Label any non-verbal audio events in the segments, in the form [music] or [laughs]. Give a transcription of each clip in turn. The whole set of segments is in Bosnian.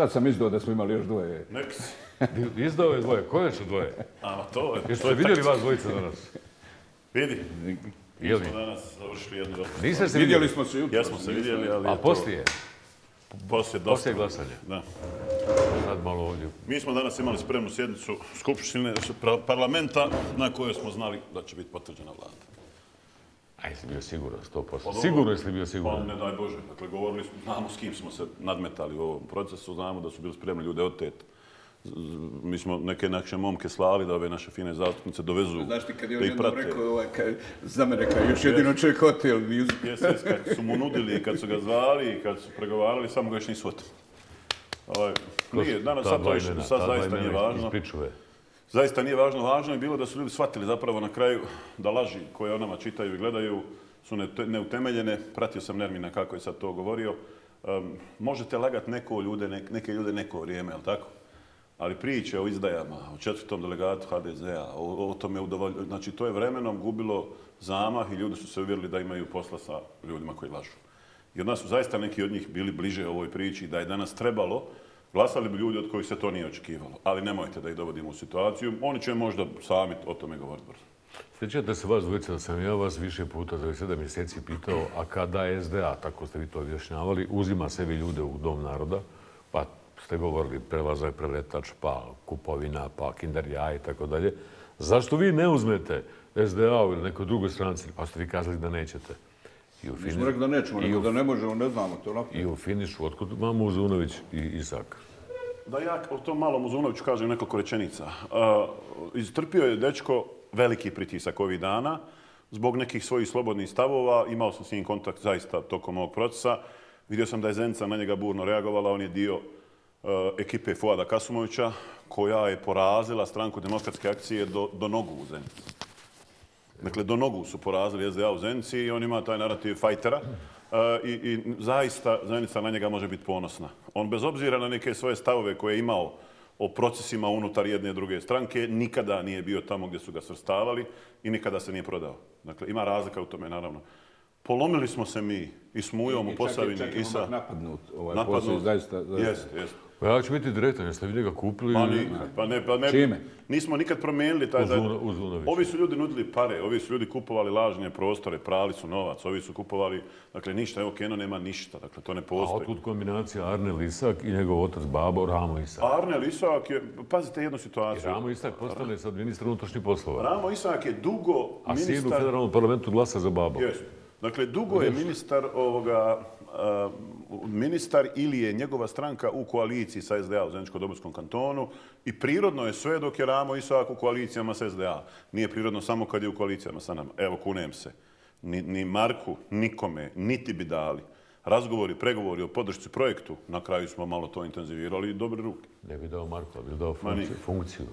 Sad sam izdao da smo imali još dvoje. Neki si. Izdao je dvoje. Koje su dvoje? A, to je... Jeste vidjeli vas dvojice danas? Vidi. Mi smo danas završili jednu dobro. Niste se Vidjeli vidjeli? smo se jutro. Jesmo se vidjeli, ali... A poslije? Poslije dosta. Poslije glasanja. Da. Sad malo ovdje. Mi smo danas imali spremnu sjednicu Skupštine parlamenta na kojoj smo znali da će biti potvrđena vlada. A jesi bio siguran, 100%? dobro. Sigurno jesi li bio Pa siguran? ne daj Bože, dakle govorili smo, znamo s kim smo se nadmetali u ovom procesu, znamo da su bili spremni ljude otet. Z- Mi smo neke naše momke slali da ove naše fine zastupnice dovezu, Znaš ti kad je on jednom prate. rekao, ovaj, kaj, za mene kaj, još jedino čovjek hotel. Jes, jes, kad su mu nudili, kad su ga zvali, i kad su pregovarali, samo ga još nisu oteli. Ovaj, nije, danas sad to više, imena, sad zaista nije važno. Iz pričuve. Zaista nije važno, važno je bilo da su ljudi shvatili zapravo na kraju da laži koje o nama čitaju i gledaju su neutemeljene. Pratio sam Nermina kako je sad to govorio. Um, možete lagati neko ljude, neke ljude neko vrijeme, jel tako? Ali priče o izdajama, o četvrtom delegatu HDZ-a, o, o tome udovolj... Znači, to je vremenom gubilo zamah i ljudi su se uvjerili da imaju posla sa ljudima koji lažu. I od nas su zaista neki od njih bili bliže ovoj priči da je danas trebalo, glasali bi ljudi od kojih se to nije očekivalo. Ali nemojte da ih dovodimo u situaciju. Oni će možda sami o tome govoriti brzo. Sjećate se vas dvojica da sam ja vas više puta za ovih sedam mjeseci pitao, a kada SDA, tako ste vi to objašnjavali, uzima sebi ljude u Dom naroda, pa ste govorili prelazak, preletač, pa kupovina, pa kinder jaj i tako dalje. Zašto vi ne uzmete SDA ili nekoj drugoj stranci? Pa ste vi kazali da nećete. I u, Mi smo rekli da nećemo, u, da ne možemo, ne znamo to i u finišu, otkud imamo Uzunović i Isak? Da ja o tom malom Uzunoviću kažem nekoliko rečenica. Uh, istrpio je dečko veliki pritisak ovih dana zbog nekih svojih slobodnih stavova. Imao sam s njim kontakt zaista tokom ovog procesa. Vidio sam da je Zenica na njega burno reagovala. On je dio uh, ekipe Fuada Kasumovića koja je porazila stranku demokratske akcije do, do nogu u Zenici. Dakle, do nogu su porazili SDA u Zenici i on ima taj narativ fajtera. E, i, I zaista Zenica na njega može biti ponosna. On bez obzira na neke svoje stavove koje je imao o procesima unutar jedne i druge stranke, nikada nije bio tamo gdje su ga svrstavali i nikada se nije prodao. Dakle, ima razlika u tome, naravno. Polomili smo se mi i s Mujom u Posavini Čak je sa... napadnut, ovaj Napadnut. posao, zaista. zaista. Jeste, jeste. Pa ja ću biti direktan, jeste vi njega kupili? Pa, ni, pa ne, pa ne, Čime? nismo nikad promijenili taj... Uz Unovića. Ovi su ljudi nudili pare, ovi su ljudi kupovali lažne prostore, prali su novac, ovi su kupovali, dakle ništa, evo Keno nema ništa, dakle to ne A postoji. otkud kombinacija Arne Lisak i njegov otac Babo Ramo Isak? Arne Lisak je, pazite jednu I situaciju. Ramo Isak postane sad ministar unutrašnjih poslova. Ramo Isak je dugo A sin u ministar... federalnom parlamentu glasa za Babo. Jest. Dakle, dugo je ministar ovoga, a, ministar ili je njegova stranka u koaliciji sa SDA u Zeničko-Dobrskom kantonu i prirodno je sve dok je Ramo Isak u koalicijama sa SDA. Nije prirodno samo kad je u koalicijama sa nama. Evo, kunem se. Ni, ni Marku, nikome, niti bi dali. Razgovori, pregovori o podršci projektu, na kraju smo malo to intenzivirali i dobre ruke. Ne bi dao Marko, ali bi dao funkciju. nikak. funkciju.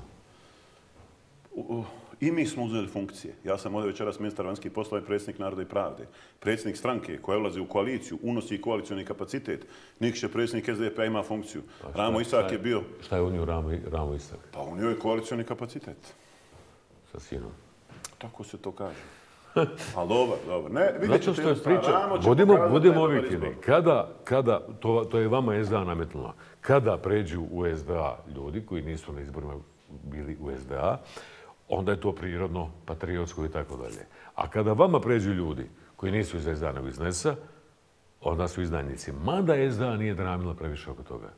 U- u- I mi smo uzeli funkcije. Ja sam ovdje večeras ministar vanjskih poslova i predsjednik Naroda i pravde. Predsjednik stranke koja ulazi u koaliciju, unosi koalicioni kapacitet. Nikše predsjednik SDP-a ima funkciju. Ramo Isak je bio, Šta je unio Ramo, Ramo Isak pa u njoj je koalicioni kapacitet. sa sinom? Tako se to kaže. Pa dobro, dobro. Ne, vidjet ćete što je priča, budimo, budimo objektivni. Kada, kada, to, to je vama SDA nametnula, kada pređu u SDA ljudi koji nisu na izborima bili u SDA, onda je to prirodno, patriotsko i tako dalje. A kada vama pređu ljudi koji nisu iz SDA nego iz NES-a, onda su izdajnici. Mada SDA nije dramila previše oko toga.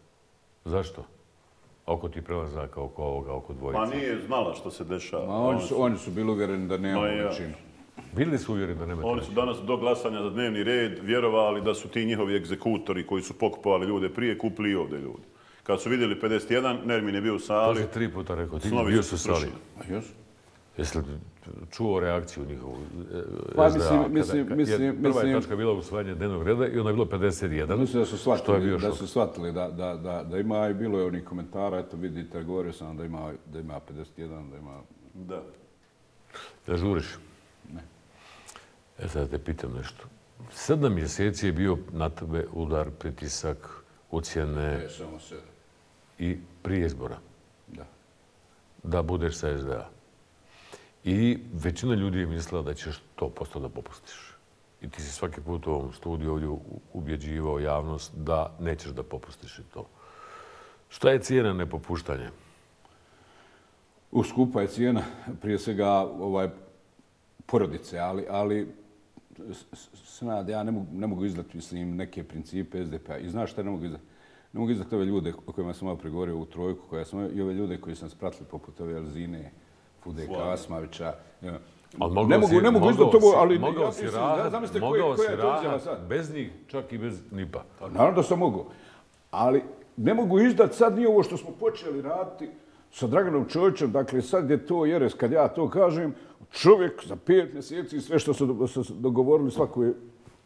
Zašto? Oko ti prelazaka, oko ovoga, oko dvojice. Pa nije znala što se dešava. Ma oni su, oni su bili uvjereni da nemamo Ma ja. većinu. Bili su uvjereni da nemate Oni su danas do glasanja za dnevni red vjerovali da su ti njihovi egzekutori koji su pokupovali ljude prije kupili i ovdje ljude. Kad su vidjeli 51, Nermin je bio u To sali. si tri puta rekao, ti bio su se sali. jesu? Jesi li čuo reakciju njihovu e, Pa, SDA? mislim- kada- mislim- kad- mislim- Prva je mislim- točka bila usvajanje dnevnog reda i onda je bilo 51. Mislim da su je shvatili, bio da su shvatili da, da, da, da ima i bilo je onih komentara, eto vidite, govorio sam da ima, da ima 51, da ima... Da. Da žuriš? Ne. E sad te pitam nešto. Sedam mjeseci je bio na tebe udar, pritisak, ucijene E, samo se, i prije izbora da. da budeš sa SDA. I većina ljudi je mislila da ćeš to posto da popustiš. I ti si svaki put u ovom studiju ovdje ubjeđivao javnost da nećeš da popustiš i to. Šta je cijena nepopuštanja? U skupa je cijena, prije svega, ovaj, porodice, ali, ali snad, ja ne mogu, ne mogu izdati, mislim, neke principe SDP-a. I znaš šta ne mogu izdati? Ne mogu izdati ove ljude o kojima sam malo pregovorio u trojku, koja sam, i ove ljude koji sam spratili poput ove Alzine, Fude Kasmavića. Ja. Ne mogu, ne mogu izdati ovo, ali... Mogao ja, si rahat, zamislite mogao si koja je to izjava rahat, sad. bez njih, čak i bez NIPA. Naravno da sam mogu. Ali ne mogu izdati sad nije ovo što smo počeli raditi sa Draganom Čovićem. Dakle, sad je to jeres, kad ja to kažem, čovjek za pet mjeseci sve što su dogovorili svako je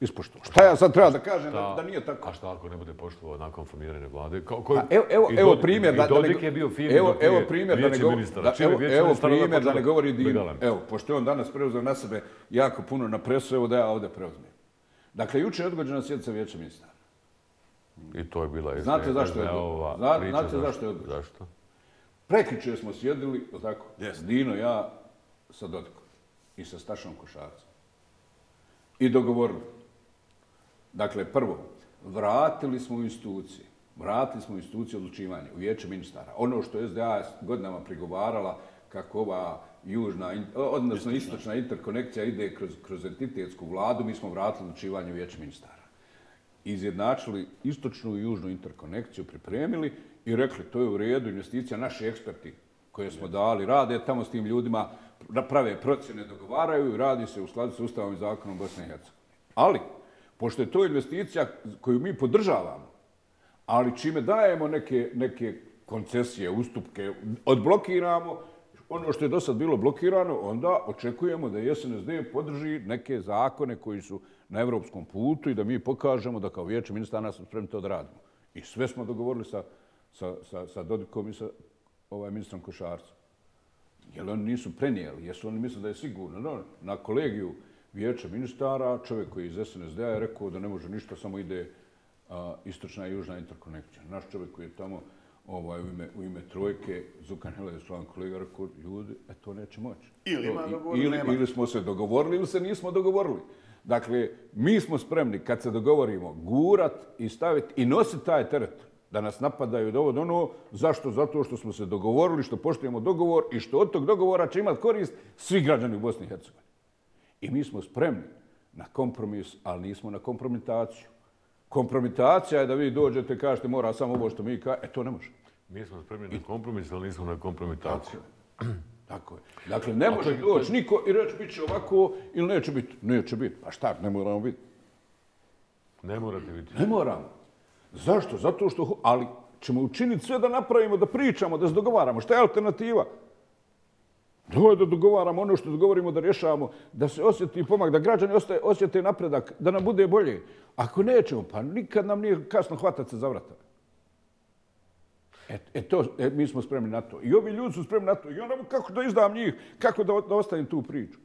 ispoštovao. Šta ja sad treba da kažem da, da nije tako? A šta ako ne bude poštovao nakon formirane vlade? Kao, koji, A evo, evo, i evo primjer i da, da ne, Dodik je bio fin evo, evo primjer da ne govori, da, evo, evo primjer da ne govori Dino. Evo, pošto je on danas preuzeo na sebe jako puno na presu, evo da ja ovdje preuzmem. Dakle, juče je odgođena sjednica vijeća ministara. I to je bila Znate zašto je ova Zna- znate zašto je odgođena? Zašto? Prekriče smo sjedili, o tako, Jeste. Dino, ja, sa Dodikom i sa Stašom Košarcem. I dogovorili. Dakle, prvo, vratili smo u institucije. Vratili smo u institucije odlučivanja, u vijeće ministara. Ono što je SDA godinama prigovarala kako ova južna, odnosno istočna interkonekcija ide kroz, kroz entitetsku vladu, mi smo vratili odlučivanje u vijeće ministara izjednačili istočnu i južnu interkonekciju, pripremili i rekli to je u redu, investicija, naši eksperti koje smo dali, rade tamo s tim ljudima, pra- prave procjene, dogovaraju i radi se u skladu sa Ustavom i zakonom Bosne i Hercegovine. Ali, pošto je to investicija koju mi podržavamo, ali čime dajemo neke, neke koncesije, ustupke, odblokiramo ono što je do sad bilo blokirano, onda očekujemo da SNSD podrži neke zakone koji su na evropskom putu i da mi pokažemo da kao vijeće ministara smo spremni to da radimo. I sve smo dogovorili sa, sa, sa, sa Dodikom i sa ovaj, ministrom Košarcom. Jel oni nisu prenijeli, jesu oni misle da je sigurno. No, na kolegiju vijeća ministara, čovjek koji je iz SNSD-a je rekao da ne može ništa, samo ide a, istočna i južna interkonekcija. Naš čovjek koji je tamo ovaj, u, ime, u ime trojke, Zukan Hele, član kolega, rekao, ljudi, e, to neće moći. Ili ima dogovor, ili, nema. ili smo se dogovorili ili se nismo dogovorili. Dakle, mi smo spremni kad se dogovorimo gurat i staviti i nositi taj teret da nas napadaju da ovo ono. Zašto? Zato što smo se dogovorili, što poštujemo dogovor i što od tog dogovora će imati korist svi građani u Bosni i Hercegovini. I mi smo spremni na kompromis, ali nismo na kompromitaciju. Kompromitacija je da vi dođete i kažete mora samo ovo što mi kaže, e to ne može. Mi smo spremni na kompromis, ali nismo na kompromitaciju. Tako je. Dakle, ne može doći niko i reći bit će ovako ili neće biti. Neće biti. Pa šta, ne moramo biti. Ne morate biti. Ne moramo. Zašto? Zato što, ali ćemo učiniti sve da napravimo, da pričamo, da se dogovaramo. Šta je alternativa? Doj da dogovaramo ono što dogovorimo, da rješavamo, da se osjeti pomak, da građani ostaje, osjete napredak, da nam bude bolje. Ako nećemo, pa nikad nam nije kasno hvatati se za vrata. E, e, to, e, mi smo spremni na to. I ovi ljudi su spremni na to. I onda kako da izdam njih, kako da, da ostavim tu priču.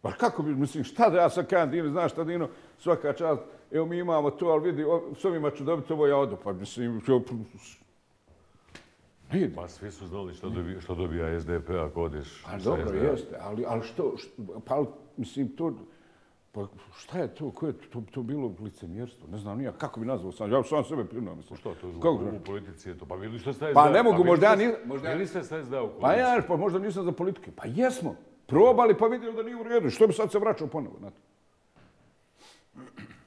Pa kako bi, mislim, šta da ja sad kažem, Dino, znaš šta Dino, svaka čast, evo mi imamo to, ali vidi, o, s ovima ću dobiti ovo, ja odu. Pa mislim, što... Ne. Pa svi su znali što dobija, što dobija SDP ako odeš Pa dobro, SDA. jeste, ali, ali što, što pa mislim, to, pa šta je to, koje je to, to bilo licemjerstvo, ne znam, nija, kako bi nazvao sam, ja sam sebe prinuo, mislim. Što to Kako u, politici je to? Pa bili ste sa SDA? Pa ne mogu, bili možda ja ste- ni- možda ja- Bili ste sa SDA u Pa koaliciji? ja, pa možda nisam za politike, pa jesmo, probali pa vidjeli da nije u redu, što bi sad se vraćao ponovo na to?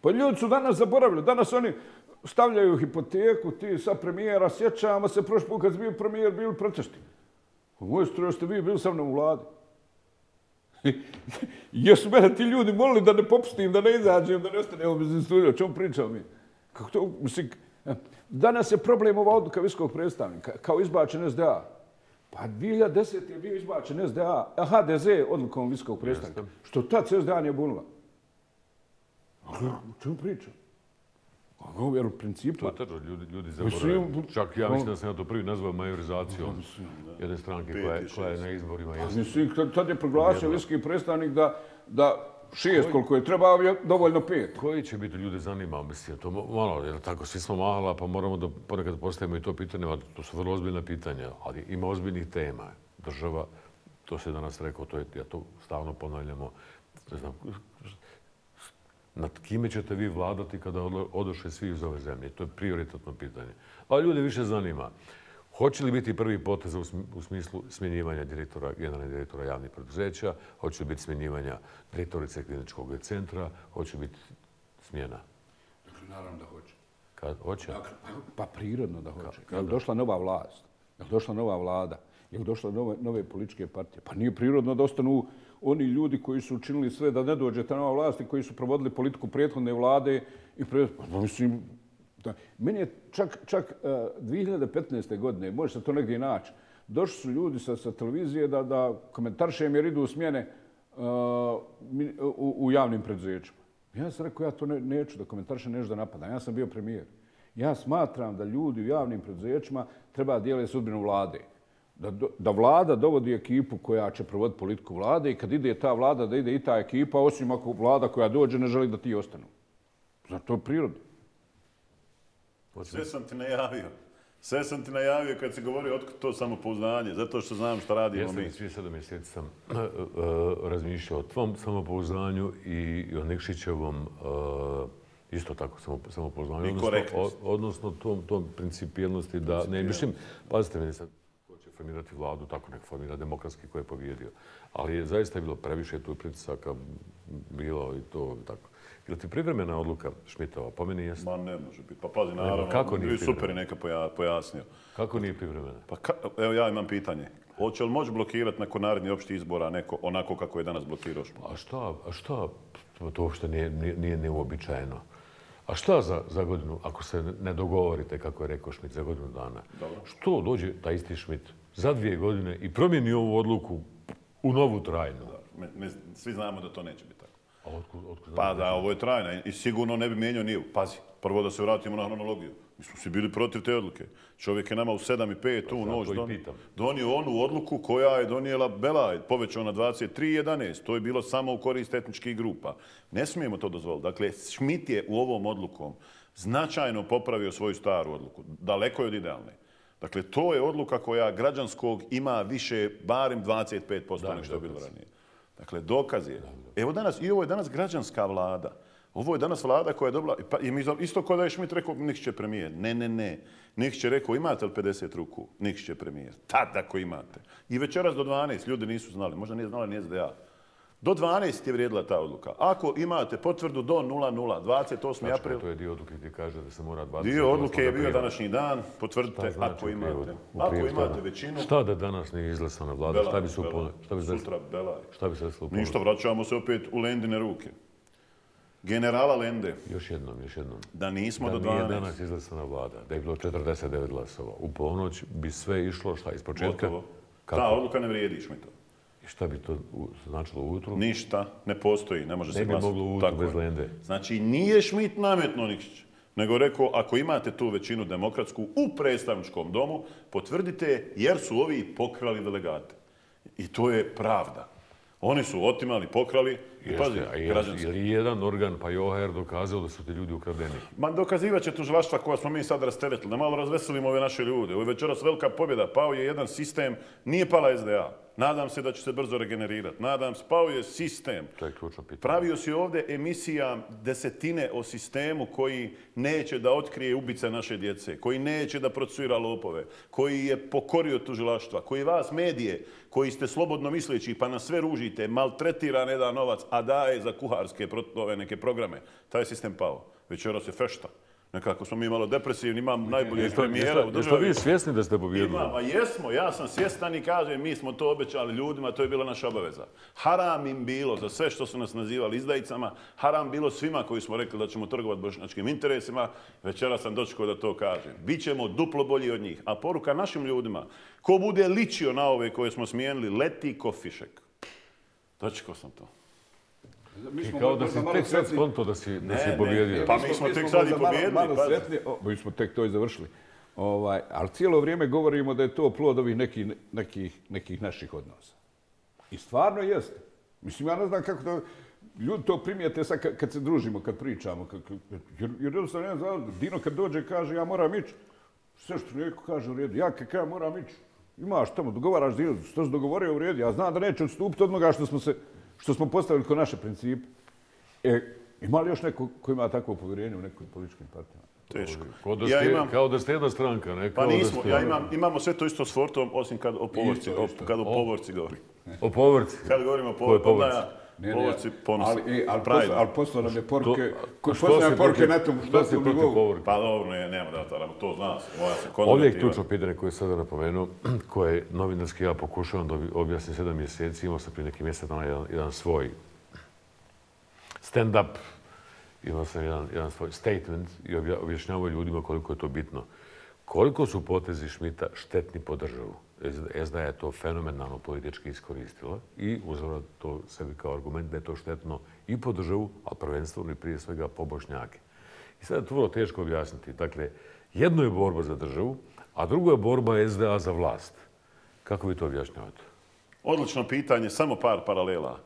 Pa ljudi su danas zaboravili, danas oni stavljaju hipoteku, ti sa premijera, sjećamo se, prošli put kad si bio premijer, bili protesti. U mojoj stroj ste vi bili sa mnom u vladi. [laughs] Jesu mene ti ljudi molili da ne popustim, da ne izađem, da ne ostanemo bez studija. O čemu pričamo mi? Kako to, mislim, danas je problem ova odluka visokog predstavnika, kao izbačen SDA. Pa 2010. je bio izbačen SDA, a HDZ odlukom visokog predstavnika. Što tad se SDA nije bunila. O čemu pričam? Ovo je u principu. To je tačno, ljudi, ljudi Mislim, zaboravaju. Čak ja mislim da sam ja to prvi nazvao majorizacijom jedne stranke koja je, koja je na izborima. Pa. Mislim, tad- je proglasio visoki predstavnik da, da šest koliko je trebao je dovoljno pet. Koji će biti ljudi zanima, mislim, to malo, jer tako, svi smo mahala, pa moramo da ponekad postavimo i to pitanje, to su vrlo ozbiljna pitanja, ali ima ozbiljnih tema. Država, to se danas rekao, to je, ja to stalno ponavljamo, ne znam, nad kime ćete vi vladati kada odoše svi iz ove zemlje. To je prioritetno pitanje. A ljudi više zanima. Hoće li biti prvi potez u sm- u smislu smjenjivanja direktora, generalnih direktora javnih preduzeća? Hoće li biti smjenjivanja direktorice kliničkog centra? Hoće li biti smjena? Dakle, naravno da hoće. Kad, hoće? Dakle, pa, pa prirodno da hoće. Je li došla nova vlast? Je li došla nova vlada? Je li došla nove, nove političke partije? Pa nije prirodno da ostanu oni ljudi koji su učinili sve da ne dođe ta nova vlast i koji su provodili politiku prethodne vlade. I pre... pa, mislim, da. Meni je čak, čak e, uh, 2015. godine, može se to negdje i naći, došli su ljudi sa, sa televizije da, da komentaršem jer idu u smjene uh, u, u javnim preduzećima. Ja sam rekao, ja to ne, neću da komentaršem, neću da napadam. Ja sam bio premijer. Ja smatram da ljudi u javnim preduzećima treba dijeli sudbinu vlade. Da, da vlada dovodi ekipu koja će provoditi politiku vlade i kad ide ta vlada, da ide i ta ekipa, osim ako vlada koja dođe ne želi da ti ostanu. Zato to je prirodno. Sve sam ti najavio. Sve sam ti najavio kad se govori otkud to samopouzdanje, zato što znam šta radimo Jesam mi. i svi sedam mjeseci sam uh, [clears throat] uh, razmišljao o tvom samopouzdanju i o Nikšićevom uh, isto tako samo, samopouzdanju. I Odnosno, korektnost. o- odnosno tom, tom principijelnosti da... Ne, mislim, pazite meni sad, formirati vladu, tako nek formira demokratski ko je pobjedio. Ali je zaista bilo previše tu pritisaka bilo i to tako. Je li ti privremena odluka Šmitova? Po meni jeste. Ma ne može biti. Pa pazi, naravno, kako nije bio je super neka poja- pojasnio. Kako nije privremena? Pa ka, evo ja imam pitanje. Hoće li moći blokirati nakon narednih opštih izbora neko onako kako je danas blokirao Šmit? A šta, a šta, to, to uopšte nije, nije, nije neuobičajeno. A šta za, za godinu, ako se ne dogovorite, kako je rekao Šmit, za godinu dana? Dobro. Što dođe taj isti Šmit za dvije godine i promijeni ovu odluku u novu trajnu? Me, me, svi znamo da to neće biti tako. A otkud, otkud Pa da, ovo je trajna i sigurno ne bi mijenjao nije. Pazi, prvo da se vratimo na hronologiju. Mi smo svi bili protiv te odluke. Čovjek je nama u 7 i 5 u zato noć donio onu odluku koja je donijela Belaj, povećao na 23.11. To je bilo samo u korist etničkih grupa. Ne smijemo to dozvoliti. Dakle, Schmidt je u ovom odlukom značajno popravio svoju staru odluku. Daleko je od idealne. Dakle, to je odluka koja građanskog ima više, barem 25% Da, nego što je bilo ranije. Dakle, dokaz je. Evo danas, i ovo je danas građanska vlada. Ovo je danas vlada koja je dobila, pa, i mi, isto kao da je Šmit rekao, Nikšić je premijer. Ne, ne, ne. Nikšić je rekao, imate li 50 ruku? Nikšić je premijer. Tad ako imate. I večeras do 12 ljudi nisu znali, možda nije znala ni SDA. Do 12 je vrijedila ta odluka. Ako imate potvrdu do 00, 28. april, Tačno, to je dio odluke gdje kaže da se mora 20. dio odluke je bio današnji dan, potvrdite znači ako imate. prijevodu? Ako imate toga? većinu, Šta da danas nije izglasana vlada? šta bi se upolo... Šta bi se sutra Belaj. Šta bi se desilo u ponoć? Ništa, vraćamo se opet u Lendine ruke. Generala Lende, Još jednom, još jednom. da nismo da do nije 12. danas izglasana vlada, da je bilo 49 glasova. U ponoć bi sve išlo šta iz početka? Gotovo. Kako? Ta odluka ne vrijedi, Šmito. I šta bi to značilo ujutru? Ništa, ne postoji, ne može se Ne bi moglo ujutru Tako bez je. lende. Znači, nije Šmit nametno Nikšić, nego rekao, ako imate tu većinu demokratsku u predstavničkom domu, potvrdite jer su ovi pokrali delegate. I to je pravda. Oni su otimali, pokrali i pazi, građanski. je li jedan organ, pa i OHR, dokazao da su ti ljudi ukradeni? Ma dokazivat će tužilaštva koja smo mi sad rasteretili, da malo razveselimo ove naše ljude. Ovo je večeras velika pobjeda, pao je jedan sistem, nije pala SDA. Nadam se da će se brzo regenerirati. Nadam se, pao je sistem. To je ključno pitanje. Pravio si ovdje emisija desetine o sistemu koji neće da otkrije ubice naše djece, koji neće da procesuira lopove, koji je pokorio tužilaštva, koji vas medije, koji ste slobodno misleći pa na sve ružite, maltretira ne da novac, a daje za kuharske ove neke programe. Taj sistem pao. Večeras je fešta. Nekako smo mi malo depresivni, imam najboljeg Jeste, premijera u jeste, jeste državi. vi svjesni da ste pobjedili? Imam, a jesmo, ja sam svjestan i kažem, mi smo to obećali ljudima, to je bila naša obaveza. Haram im bilo za sve što su nas nazivali izdajicama, haram bilo svima koji smo rekli da ćemo trgovati bošnjačkim interesima, večera sam dočekao da to kažem. Bićemo duplo bolji od njih. A poruka našim ljudima, ko bude ličio na ove koje smo smijenili, leti ko fišek. Dočekao sam to. Mi I kao da si tek sad skonto da si, da si pobjedio. pa mi smo tek sad i malo- Malo sretni, o, mi smo tek to i završili. Ovaj, ali cijelo vrijeme govorimo da je to plod ovih nekih, nekih, nekih naših odnosa. I stvarno jeste. Mislim, ja ne znam kako to... Ljudi to primijete sad kad, kad se družimo, kad pričamo. Kad, kad, jer, jer jednostavno, ne znam, Dino kad dođe kaže ja moram ići. Sve što neko kaže u redu. Ja kad kažem moram ići. Imaš tamo, dogovaraš Dino, što se dogovorio u redu. Ja znam da neće odstupiti od onoga što smo, se, što smo postavili kao naše principe. E, Ima li još neko ko ima takvo povjerenje u nekim političkim partijama? Teško. Kao da, Ja ste, imam- kao da ste jedna stranka, ne? Pa Kao da nismo, ste- ja imam, imamo sve to isto s Fortom, osim kad o povorci, Isto, o- isto. kad o povorci govori. O povrci. Kad govorimo o Ko povorci? onda Ne, ne, povorci. Ali, e, ali, posla, ali poslao nam je poruke, ko, što poslao nam je poruke na tom, što si protiv nivou. povorke? Pa dobro, ne, nema da otvaramo, to zna se. Moja se Ovdje je ključno pitanje koje sada napomenuo, [clears throat] koje novinarski ja pokušavam da objasnim sedam mjeseci. Imao sam prije neki mjesec dana jedan, jedan svoj stand-up, imao sam jedan, jedan svoj statement i obja, objašnjavao ljudima koliko je to bitno. Koliko su potezi Šmita štetni po državu? SDA je to fenomenalno politički iskoristila i uzela to sebi kao argument da je to štetno i po državu, a prvenstveno i prije svega po Bošnjake. I sad je to vrlo teško objasniti. Dakle, jedno je borba za državu, a drugo je borba SDA za vlast. Kako vi to objašnjavate? Odlično pitanje, samo par paralela.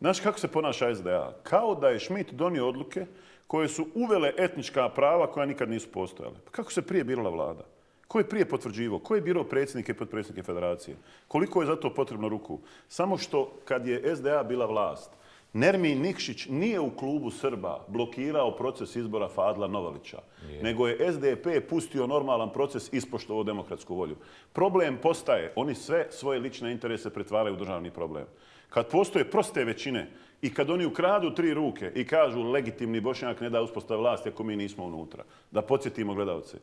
Znaš kako se ponaša SDA? Kao da je Schmidt donio odluke koje su uvele etnička prava koja nikad nisu postojale. Pa kako se prije birala vlada? Ko je prije potvrđivo? Ko je birao predsjednike i potpredsjednike federacije? Koliko je za to potrebno ruku? Samo što kad je SDA bila vlast, Nermin Nikšić nije u klubu Srba blokirao proces izbora Fadla Novalića, nego je SDP pustio normalan proces ispoštovo demokratsku volju. Problem postaje, oni sve svoje lične interese pretvaraju u državni problem. Kad postoje proste većine i kad oni ukradu tri ruke i kažu legitimni bošnjak ne da uspostav vlasti ako mi nismo unutra. Da podsjetimo gledalce,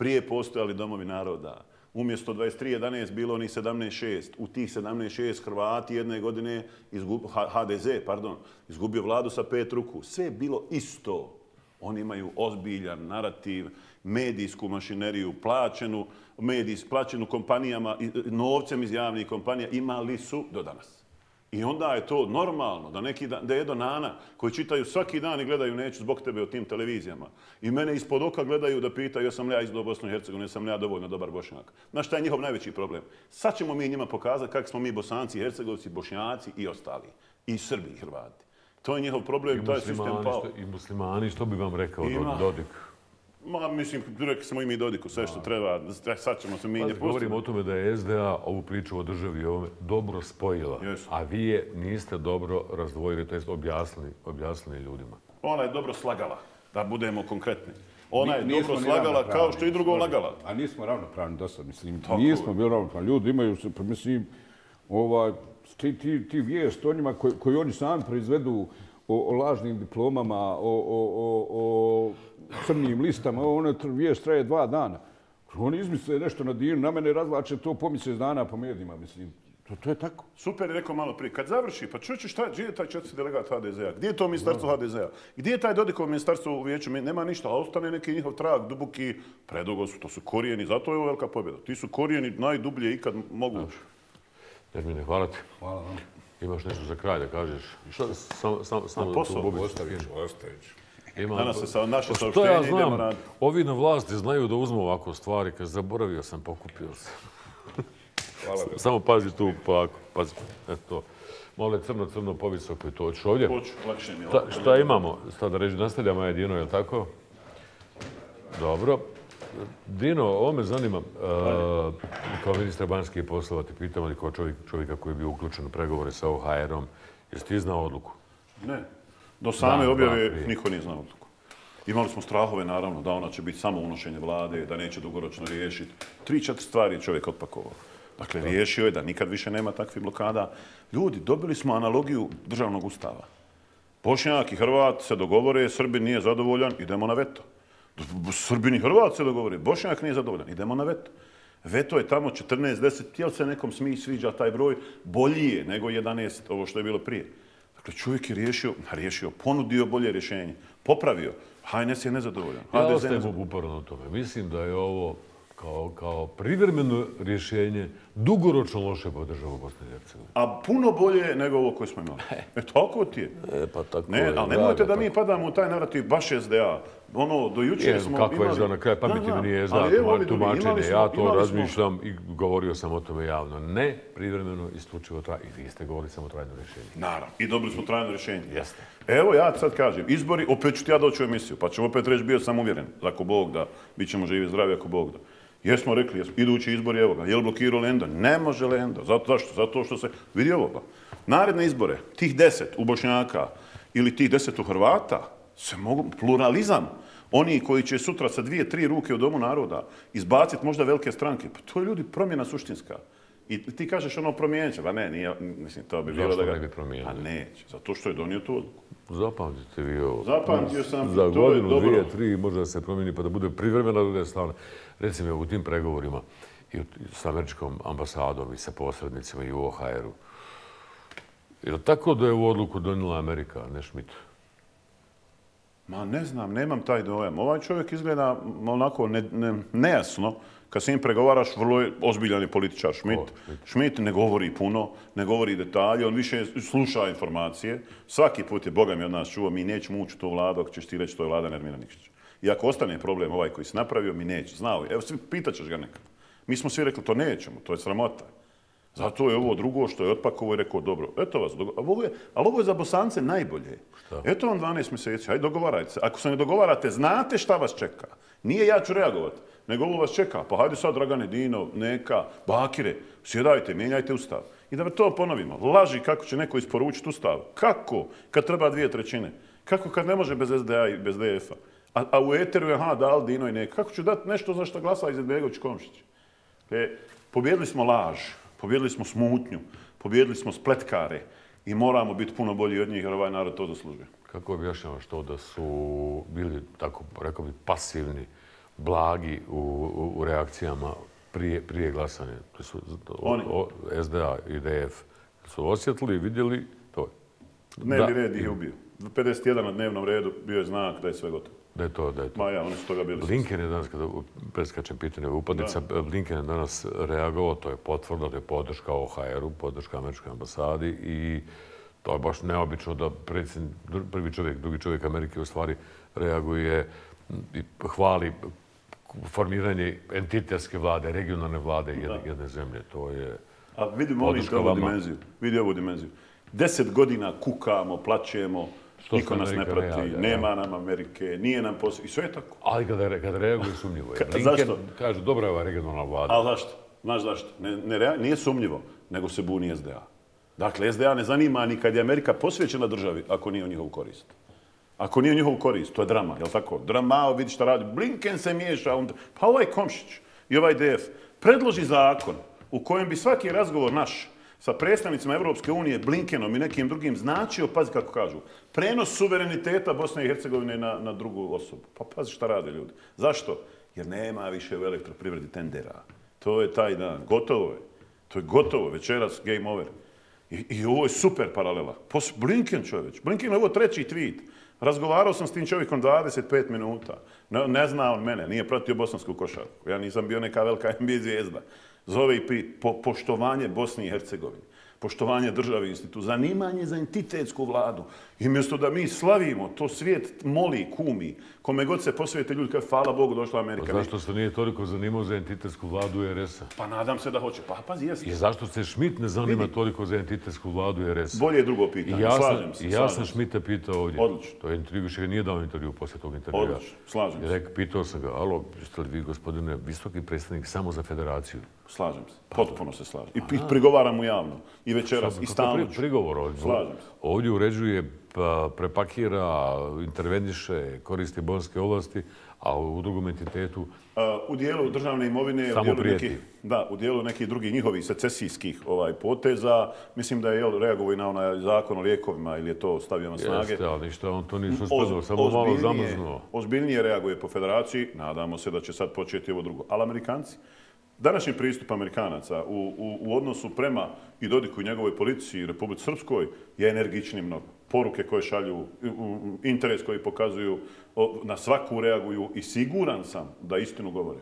prije postojali domovi naroda, umjesto 23.11 bilo ni 17.6. U tih 17.6 Hrvati jedne godine, izgub, HDZ, pardon, izgubio vladu sa pet ruku. Sve je bilo isto. Oni imaju ozbiljan narativ, medijsku mašineriju, plaćenu, medijs, plaćenu kompanijama, i- novcem iz javnih kompanija, imali su do danas. I onda je to normalno da neki da je Edo Nana koji čitaju svaki dan i gledaju neću zbog tebe o tim televizijama. I mene ispod oka gledaju da pitaju jesam li ja izdao Bosnu i Hercegovinu, jesam li ja dovoljno dobar bošnjak. Znaš šta je njihov najveći problem? Sad ćemo mi njima pokazati kako smo mi bosanci, hercegovci, bošnjaci i ostali. I Srbi i Hrvati. To je njihov problem, I to je sistem pao. što, I muslimani, što bi vam rekao Ima. Dodik? Ma, mislim, rekli smo i mi Dodiku sve što treba, sad ćemo se mi nje govorimo o pustiti. tome da je SDA ovu priču o državi i ovome dobro spojila, Jesu. a vi je niste dobro razdvojili, to jest objasnili, objasnili ljudima. Ona je dobro slagala, da budemo konkretni. Ona je Ni- nismo dobro slagala kao što i drugo lagala. A nismo ravnopravni do sad, mislim. Tako nismo bili ravnopravni. Ljudi imaju se, pa mislim, ovaj, ti, ti, ti vijest o njima koji, koji oni sami proizvedu o, o lažnim diplomama, o, o, o, o crnim listama, ono vijest traje dva dana. Oni izmisle nešto na dinu, na mene razlače to po mjesec dana po medijima, mislim. To, to je tako. Super je rekao malo prije. Kad završi, pa čuće šta, gdje je taj četvrti delegat HDZ-a? Gdje je to ministarstvo HDZ-a? Gdje je taj Dodikov ministarstvo u vijeću? Nema ništa, a ostane neki njihov trag, duboki, predugo su, to su korijeni, zato je ovo velika pobjeda. Ti su korijeni najdublje ikad mogu. Termine, hvala ti. Hvala vam. Imaš nešto za kraj da kažeš? Šta, samo sam, sam, posao, Ostavit ću, ostavit ću. Ima, Danas se sa naše Pa saopštenje ja idemo znam, raditi. ovi na vlasti znaju da uzmu ovako stvari, kad zaboravio sam, pokupio sam. [laughs] Hvala. Samo pazi tu, pa ako, pazi, eto. Malo je crno, crno, povisoko i to. Hoćeš ovdje? Hoću, lakše mi je Šta, šta imamo? Sada reći, nastavljamo jedino, je li tako? Dobro. Dino, ovo me zanima. E, kao ministra banjskih poslova ti pitam, ali kao čovjek, čovjeka koji je bio uključen u pregovore sa OHR-om, jesi ti znao odluku? Ne. Do same objave niko nije znao odluku. Imali smo strahove, naravno, da ona će biti samo unošenje vlade, da neće dugoročno riješiti. Tri, četiri stvari je čovjek otpakovao. Dakle, riješio je da nikad više nema takvih blokada. Ljudi, dobili smo analogiju državnog ustava. Bošnjak i Hrvat se dogovore, Srbin nije zadovoljan, idemo na veto. Srbin i Hrvat se dogovore, Bošnjak nije zadovoljan, idemo na veto. Veto je tamo 14-10, jel se nekom smiji sviđa taj broj, bolji je nego 11, ovo što je bilo prije. Dakle, čovjek je riješio, riješio, ponudio bolje rješenje, popravio. HNS je nezadovoljan. Ja ostajem uporno na tome. Mislim da je ovo kao, kao privremeno rješenje dugoročno loše po državu Bosne i Hercegovine. A puno bolje nego ovo koje smo imali. [laughs] E, tako ti je. E, pa tako Ne, je, ali nemojte da mi padamo u taj narativ baš SDA. Ono, do jučer Je, smo kako je imali... SDA na kraju pameti mi nije SDA tumačenje. Ja to imali smo- razmišljam i govorio sam o tome javno. Ne privremeno, isključivo trajno. I vi ste govorili samo trajno rješenje. Naravno. I dobili smo trajno rješenje. Jeste. Evo ja sad kažem, izbori, opet ću ti ja doći u emisiju, pa ćemo opet reći, bio sam uvjeren, ako Bog da, bit ćemo živi zdravi ako Bog da. Jesmo rekli, jesmo, idući izbori, evo ga, je li blokirao Lenda? Ne može Lenda. Zato, zašto? Zato što se, vidi ovo ga, naredne izbore, tih deset u Bošnjaka ili tih deset u Hrvata, se mogu, pluralizam, oni koji će sutra sa dvije, tri ruke u Domu naroda izbaciti možda velike stranke, pa to je ljudi promjena suštinska. I ti kažeš ono promijenit će, pa ne, nije, mislim, to bi bilo Zašto da ga... ne bi promijenili? Pa neće, zato što je donio tu odluku. Zapamtite vi ovo. Zapamtio sam, Za to je godinu, dobro. dvije, tri možda se promijeni pa da bude privremena druga strana. Recimo u tim pregovorima i s američkom ambasadom i sa posrednicima i u OHR-u. Je li tako da je u odluku donijela Amerika, ne Schmidt? Ma ne znam, nemam taj dojam. Ovaj čovjek izgleda onako ne, ne, nejasno. Kad s njim pregovaraš, vrlo je ozbiljan je političar Schmidt. Schmidt. Ne govori puno, ne govori detalje, on više sluša informacije. Svaki put je, Boga mi od nas čuo, mi nećemo ući u tu vladu ako ćeš ti reći to je vlada Nermina Nikšića. I ako ostane problem ovaj koji si napravio, mi neće. Znao je. Evo, svi pitaćeš ga nekad. Mi smo svi rekli, to nećemo, to je sramota. Zato je ovo drugo što je otpakovo i rekao, dobro, eto vas, ali ovo je, ali ovo je za Bosance najbolje. Eto vam 12 mjeseci, hajde dogovarajte se. Ako se ne dogovarate, znate šta vas čeka. Nije ja ću reagovati, nego ovo vas čeka. Pa hajde sad, Dragane Dino, Neka, Bakire, sjedajte, mijenjajte ustav. I da to ponovimo. Laži kako će neko isporučiti ustav. Kako? Kad treba dvije trećine. Kako kad ne može bez SDA i bez DF-a? A, a u Eteru je, aha, dal Dino i Neka. Kako ću dati nešto za što glasa Izetbegović Komšić? E, pobjedili smo laž, pobjedili smo smutnju, pobjedili smo spletkare i moramo biti puno bolji od njih jer ovaj narod to zaslužuje. Kako objašnjavaš to da su bili, tako rekao bi, pasivni, blagi u, u, u reakcijama prije, prije glasanja? Da su, Oni. o, SDA i DF su osjetili, vidjeli, to. Dnevni Da. red ih je ubio. 51 na dnevnom redu bio je znak da je sve gotovo. Da je to, da je to. Ma ja, oni su toga bili. Blinken je danas, kada preskačem pitanje upadnica, Blinken je danas reagovao, to je potvrda, to je podrška OHR-u, podrška američkoj ambasadi i to je baš neobično da predsjednik, prvi čovjek, drugi čovjek Amerike u stvari reaguje i hvali formiranje entitetske vlade, regionalne vlade jedne, jedne zemlje. To je... A vidimo oni ovu dimenziju. Vidi ovu dimenziju. Deset godina kukamo, plaćemo, Što niko nas ne Amerika ne prati, javlja, nema nam Amerike, nije nam posao. I sve je tako. Ali kada, kada reaguje sumnjivo je. Ka- zašto? kaže, dobra je ova regionalna vlada. Ali zašto? Znaš zašto? Ne, ne, rea- nije sumnjivo, nego se buni SDA. Dakle, SDA ne zanima ni kad je Amerika posvećena državi, ako nije u njihovu korist. Ako nije njihov korist, to je drama, je li tako? Drama, vidi šta radi. Blinken se miješa, onda... pa ovaj Komšić i ovaj DF predloži zakon u kojem bi svaki razgovor naš sa predstavnicima Evropske unije, Blinkenom i nekim drugim značio, pazi kako kažu, prenos suvereniteta Bosne i Hercegovine na, na drugu osobu. Pa pazi šta rade ljudi. Zašto? Jer nema više u elektroprivredi tendera. To je taj dan. Gotovo je. To je gotovo. Večeras game over. I, i ovo je super paralela. Pos, Blinken čovječ. Blinken je ovo treći tweet. Razgovarao sam s tim čovjekom 25 minuta. Ne, ne zna on mene, nije pratio bosansku košarku. Ja nisam bio neka velika [laughs] NBA zvijezda. Zove i po, poštovanje Bosni i Hercegovini. Poštovanje države i institutu. Zanimanje za entitetsku vladu. I mjesto da mi slavimo, to svijet moli, kumi. Kome god se posvijete ljudi, kaže, hvala Bogu, došla Amerika. Zašto se nije toliko zanimao za entitetsku vladu RS-a? Pa nadam se da hoće. Pa pazi, jesi. I zašto se Schmidt ne zanima toliko za entitetsku vladu RS-a? Bolje je drugo I pitanje. ja slažem se. i ja sam. Schmidta pitao ovdje. Odlično. To je intervju, više nije dao intervju poslije tog intervjua. Odlično, slažem I se. rek, pitao sam ga, alo, jeste li vi, gospodine, visoki predstavnik samo za federaciju? Slažem se. Potpuno se slažem. I prigovaram mu javno. I večeras, i stalno pri- ću. prigovor ovdje. Slažem se. Ovdje uređuje, pa, prepakira, interveniše, koristi bonske ovlasti, a u drugom entitetu A, U dijelu državne imovine, Samo u dijelu prijeti. nekih, da, u dijelu nekih drugih njihovih secesijskih ovaj, poteza, mislim da je jel, reagovao i na onaj zakon o lijekovima ili je to stavio na snage. jeste, ali ništa, on to nije suspendao, samo malo zamrznuo. Ozbiljnije reaguje po federaciji, nadamo se da će sad početi ovo drugo. Ali Amerikanci, današnji pristup Amerikanaca u, u, u odnosu prema i Dodiku i njegovoj policiji i Republici Srpskoj je energični mnogo. Poruke koje šalju, interes koji pokazuju, na svaku reaguju i siguran sam da istinu govore.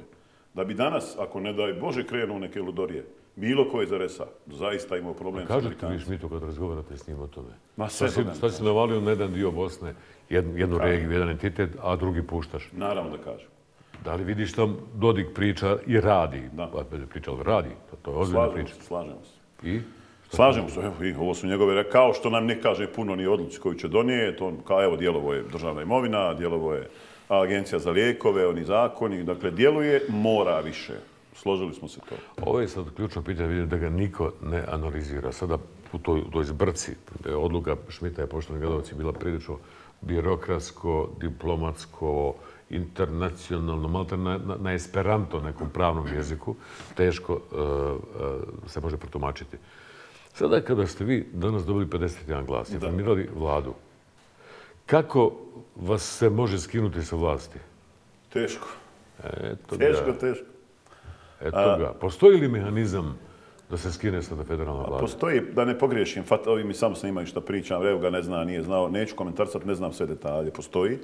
Da bi danas, ako ne daj Bože krenu u neke ludorije, bilo koje za resa, zaista imao problem sa Kažete vi Amerikancima. Šmitu kad razgovarate s njim o tome? Ma sve si, dodam. šta si navalio na jedan dio Bosne, jednu, jednu regiju, jedan entitet, a drugi puštaš? Naravno da kažem. Da li vidiš šta Dodik priča i radi? Da. Pa, priča, ali radi. To, to je ozbiljna priča. slažemo se. I? Slažemo se, evo, i ovo su njegove, re- kao što nam ne kaže puno ni odluci koju će donijeti, on, kao evo, djelovo je državna imovina, djelovo je agencija za lijekove, oni zakoni, dakle, djeluje, mora više. Složili smo se to. Ovo je sad ključno pitanje, vidim da ga niko ne analizira. Sada u toj, u toj zbrci, da je odluka Šmita je poštovani gledalci bila prilično birokratsko, diplomatsko, internacionalno, malo na, na, na esperanto, nekom pravnom jeziku, teško uh, uh, se može protumačiti. Sada kada ste vi danas dobili 51 glas i formirali vladu, kako vas se može skinuti sa vlasti? Teško. Eto teško, ga. teško. Eto ga. Postoji li mehanizam da se skine sada federalna vlada? Postoji, da ne pogriješim, fat, ovi mi samo snimaju što pričam, evo ga ne zna, nije znao, neću komentarsat, ne znam sve detalje, postoji. E,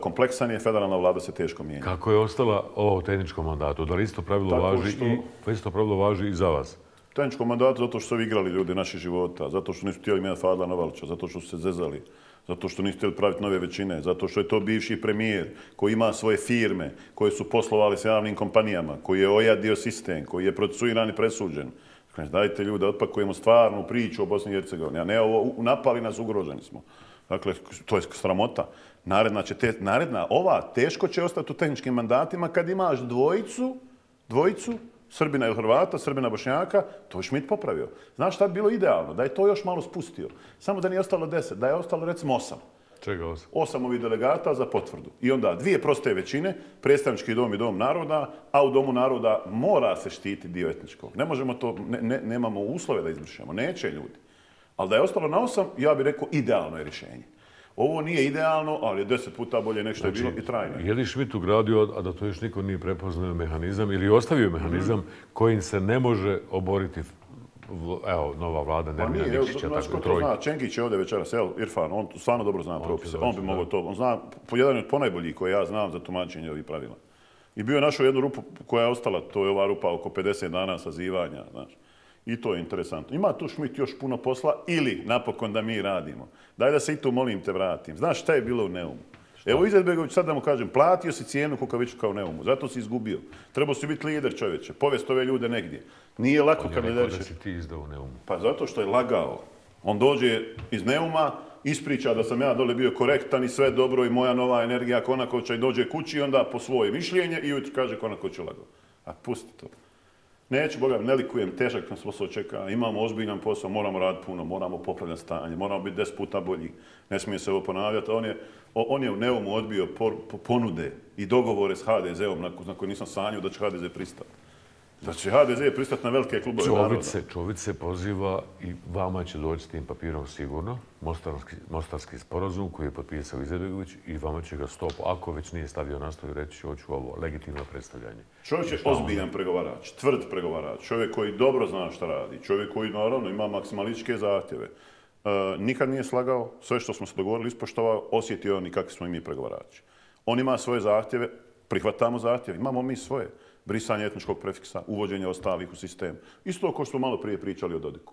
kompleksan je, federalna vlada se teško mijenja. Kako je ostala ovo u tehničkom mandatu? Da li isto pravilo Tako važi što- i isto pravilo važi i za vas? Tehničkom mandatu zato što su igrali ljudi naših života, zato što nisu htjeli mijenjati Fadla Novalića, zato što su se zezali, zato što nisu htjeli praviti nove većine, zato što je to bivši premijer koji ima svoje firme, koje su poslovali s javnim kompanijama, koji je ojadio sistem, koji je procesuiran i presuđen. Kaže, dajte ljude, otpakujemo stvarnu priču o Bosni i Hercegovini, a ne ovo, napali nas, ugroženi smo. Dakle, to je sramota. Naredna, će te, naredna, ova teško će ostati u tehničkim mandatima kad imaš dvojicu, dvojicu, Srbina ili Hrvata, Srbina Bošnjaka, to je Šmit popravio. Znaš šta bi bilo idealno? Da je to još malo spustio. Samo da nije ostalo deset, da je ostalo recimo osam. Čega vas? Osam ovih delegata za potvrdu. I onda dvije proste većine, predstavnički dom i dom naroda, a u domu naroda mora se štiti dio etničkog. Ne možemo to, ne, ne, nemamo uslove da izvršimo, neće ljudi. Ali da je ostalo na osam, ja bih rekao idealno je rješenje. Ovo nije idealno, ali je deset puta bolje nek što je bilo i trajno. je. Li Schmidt ugradio, a da to još niko nije prepoznao mehanizam ili ostavio mehanizam kojim se ne može oboriti evo, nova vlada Pa Nermina Nikšića, tako to trojke. zna, Čengić je ovdje večeras, evo, Irfan, on stvarno dobro zna propise, će on bi mogao to, on zna, po jedan od ponajboljih koje ja znam za tumačenje ovih pravila. I bio je našao jednu rupu koja je ostala, to je ova rupa oko 50 dana sazivanja, znaš. I to je interesantno. Ima tu Šmit još puno posla ili napokon da mi radimo. Daj da se i tu molim te vratim. Znaš šta je bilo u Neumu? Evo Izetbegović, sad da mu kažem, platio si cijenu Kukaviću kao Neumu, zato si izgubio. Trebao si biti lider čovječe, povest ove ljude negdje. Nije lako kad ne da si ti izdao u Neumu. pa zato što je lagao. On dođe iz Neuma, ispriča da sam ja dole bio korektan i sve dobro i moja nova energija Konakovića i dođe kući i onda po svoje mišljenje i ujutro kaže Konaković je lagao. A pusti to. Neću, Boga, ne likujem, težak nas posao čeka, imamo ozbiljan posao, moramo raditi puno, moramo popravljati stanje, moramo biti deset puta bolji, ne smije se ovo ponavljati. On je, on je u Neumu odbio por, po- ponude i dogovore s HDZ-om na, na koje nisam sanjao da će HDZ pristati. Da će HDZ pristati na velike klubove naroda. Čović se, Čović se poziva i vama će doći s tim papirom sigurno, Mostarski, Mostarski sporazum koji je potpisao Izetbegović i vama će ga stop, ako već nije stavio na stol i reći hoću ovo legitimno predstavljanje. Čovjek je ozbiljan pregovarač, tvrd pregovarač, čovjek koji dobro zna šta radi, čovjek koji naravno ima maksimalističke zahtjeve. E, nikad nije slagao, sve što smo se dogovorili ispoštovao, osjetio on i kakvi smo i mi pregovarači. On ima svoje zahtjeve, prihvatamo zahtjeve, imamo mi svoje. Brisanje etničkog prefiksa, uvođenje ostalih u sistem. Isto kao što smo malo prije pričali o Dodiku.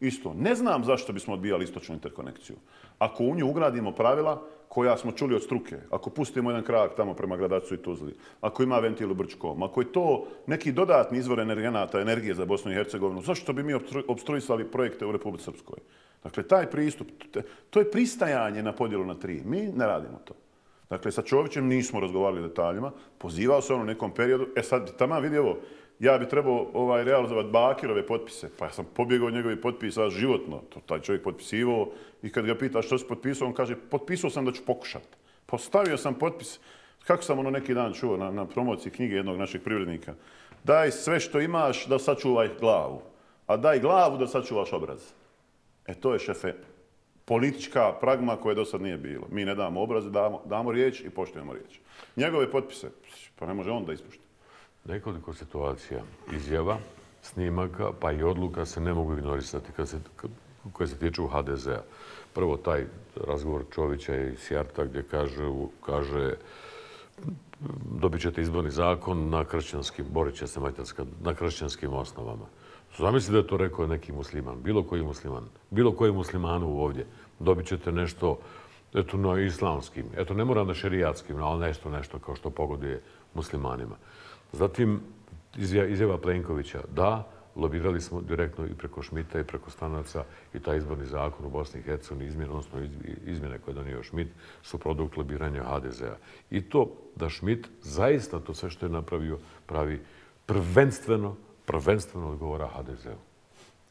Isto. Ne znam zašto bismo odbijali istočnu interkonekciju. Ako u nju ugradimo pravila koja smo čuli od struke, ako pustimo jedan krak tamo prema Gradacu i Tuzli, ako ima ventil u Brčkom, ako je to neki dodatni izvor energenata, energije za Bosnu i Hercegovinu, zašto bi mi obstruisali projekte u Republike Srpskoj? Dakle, taj pristup, to je pristajanje na podjelu na tri. Mi ne radimo to. Dakle, sa Čovićem nismo razgovarali detaljima, pozivao se on u nekom periodu, e sad, tamo vidi ovo, ja bi trebao ovaj, realizovati Bakirove potpise, pa ja sam pobjegao njegovi potpisa životno, to taj čovjek potpisivao i kad ga pita što si potpisao, on kaže, potpisao sam da ću pokušat. Pa Postavio sam potpis, kako sam ono neki dan čuo na, na promociji knjige jednog našeg privrednika, daj sve što imaš da sačuvaj glavu, a daj glavu da sačuvaš obraz. E to je šefe politička pragma koje do sad nije bilo. Mi ne damo obraz, damo, damo riječ i poštujemo riječ. Njegove potpise, pa ne može on da ispušta. Nekoliko situacija, izjava, snimaka, pa i odluka se ne mogu ignorisati kad se, koje se tiču HDZ-a. Prvo, taj razgovor Čovića i Sjarta gdje kaže, kaže dobit ćete izborni zakon na kršćanskim, borit će se Mađarska, na kršćanskim osnovama. Zamisli da je to rekao neki musliman, bilo koji musliman, bilo koji muslimanu ovdje. Dobit ćete nešto eto, na islamskim, eto ne mora na šerijatskim, ali nešto, nešto kao što pogoduje muslimanima. Zatim izjava Plenkovića, da, lobirali smo direktno i preko Šmita i preko Stanaca i taj izborni zakon u Bosni i Hercegovini, izmjene, odnosno izmjene koje je donio Šmit, su produkt lobiranja HDZ-a. I to da Šmit zaista to sve što je napravio pravi prvenstveno, prvenstveno odgovora HDZ-u.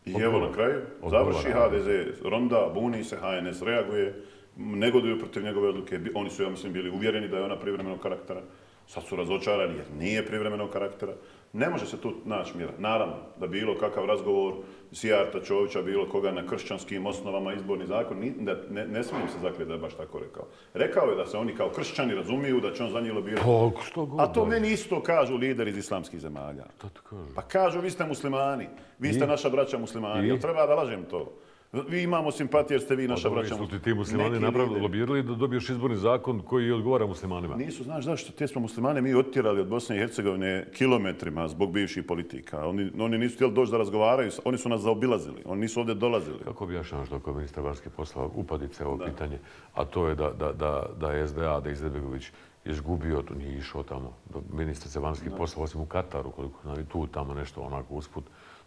I evo na kraju, Odgovara. završi HDZ, ronda, buni se, HNS reaguje, negoduju protiv njegove odluke. Oni su, ja mislim, bili uvjereni da je ona privremenog karaktera. Sad su razočarani jer nije privremenog karaktera. Ne može se tu naći mjera. Naravno, da bilo kakav razgovor Sijarta Čovića, bilo koga na kršćanskim osnovama izborni zakon, ni, da, ne, ne smijem se zakljeti da je baš tako rekao. Rekao je da se oni kao kršćani razumiju da će on za njih lobirati. Pa, što god. A to da. meni isto kažu lideri iz islamskih zemalja. To ti kažem. Pa kažu, vi ste muslimani, vi ste I? naša braća muslimani. I? Jel treba da lažem to? Vi imamo simpatije jer ste vi naša Pa dobro, braća Jesu ti ti muslimani napravili, lobirali da dobiješ izborni zakon koji odgovara muslimanima? Nisu, znaš zašto? Te smo muslimane mi otjerali od Bosne i Hercegovine kilometrima zbog bivših politika. Oni, oni nisu htjeli doći da razgovaraju, oni su nas zaobilazili, oni nisu ovdje dolazili. Kako objašnjavaš dok je ministar vanjskih poslova upadice ovo pitanje, a to je da, da, da, da je SDA, da je Izetbegović izgubio, to nije išao tamo, ministrice vanjskih poslova, osim u Kataru, koliko znam, i tu tamo nešto onako usput,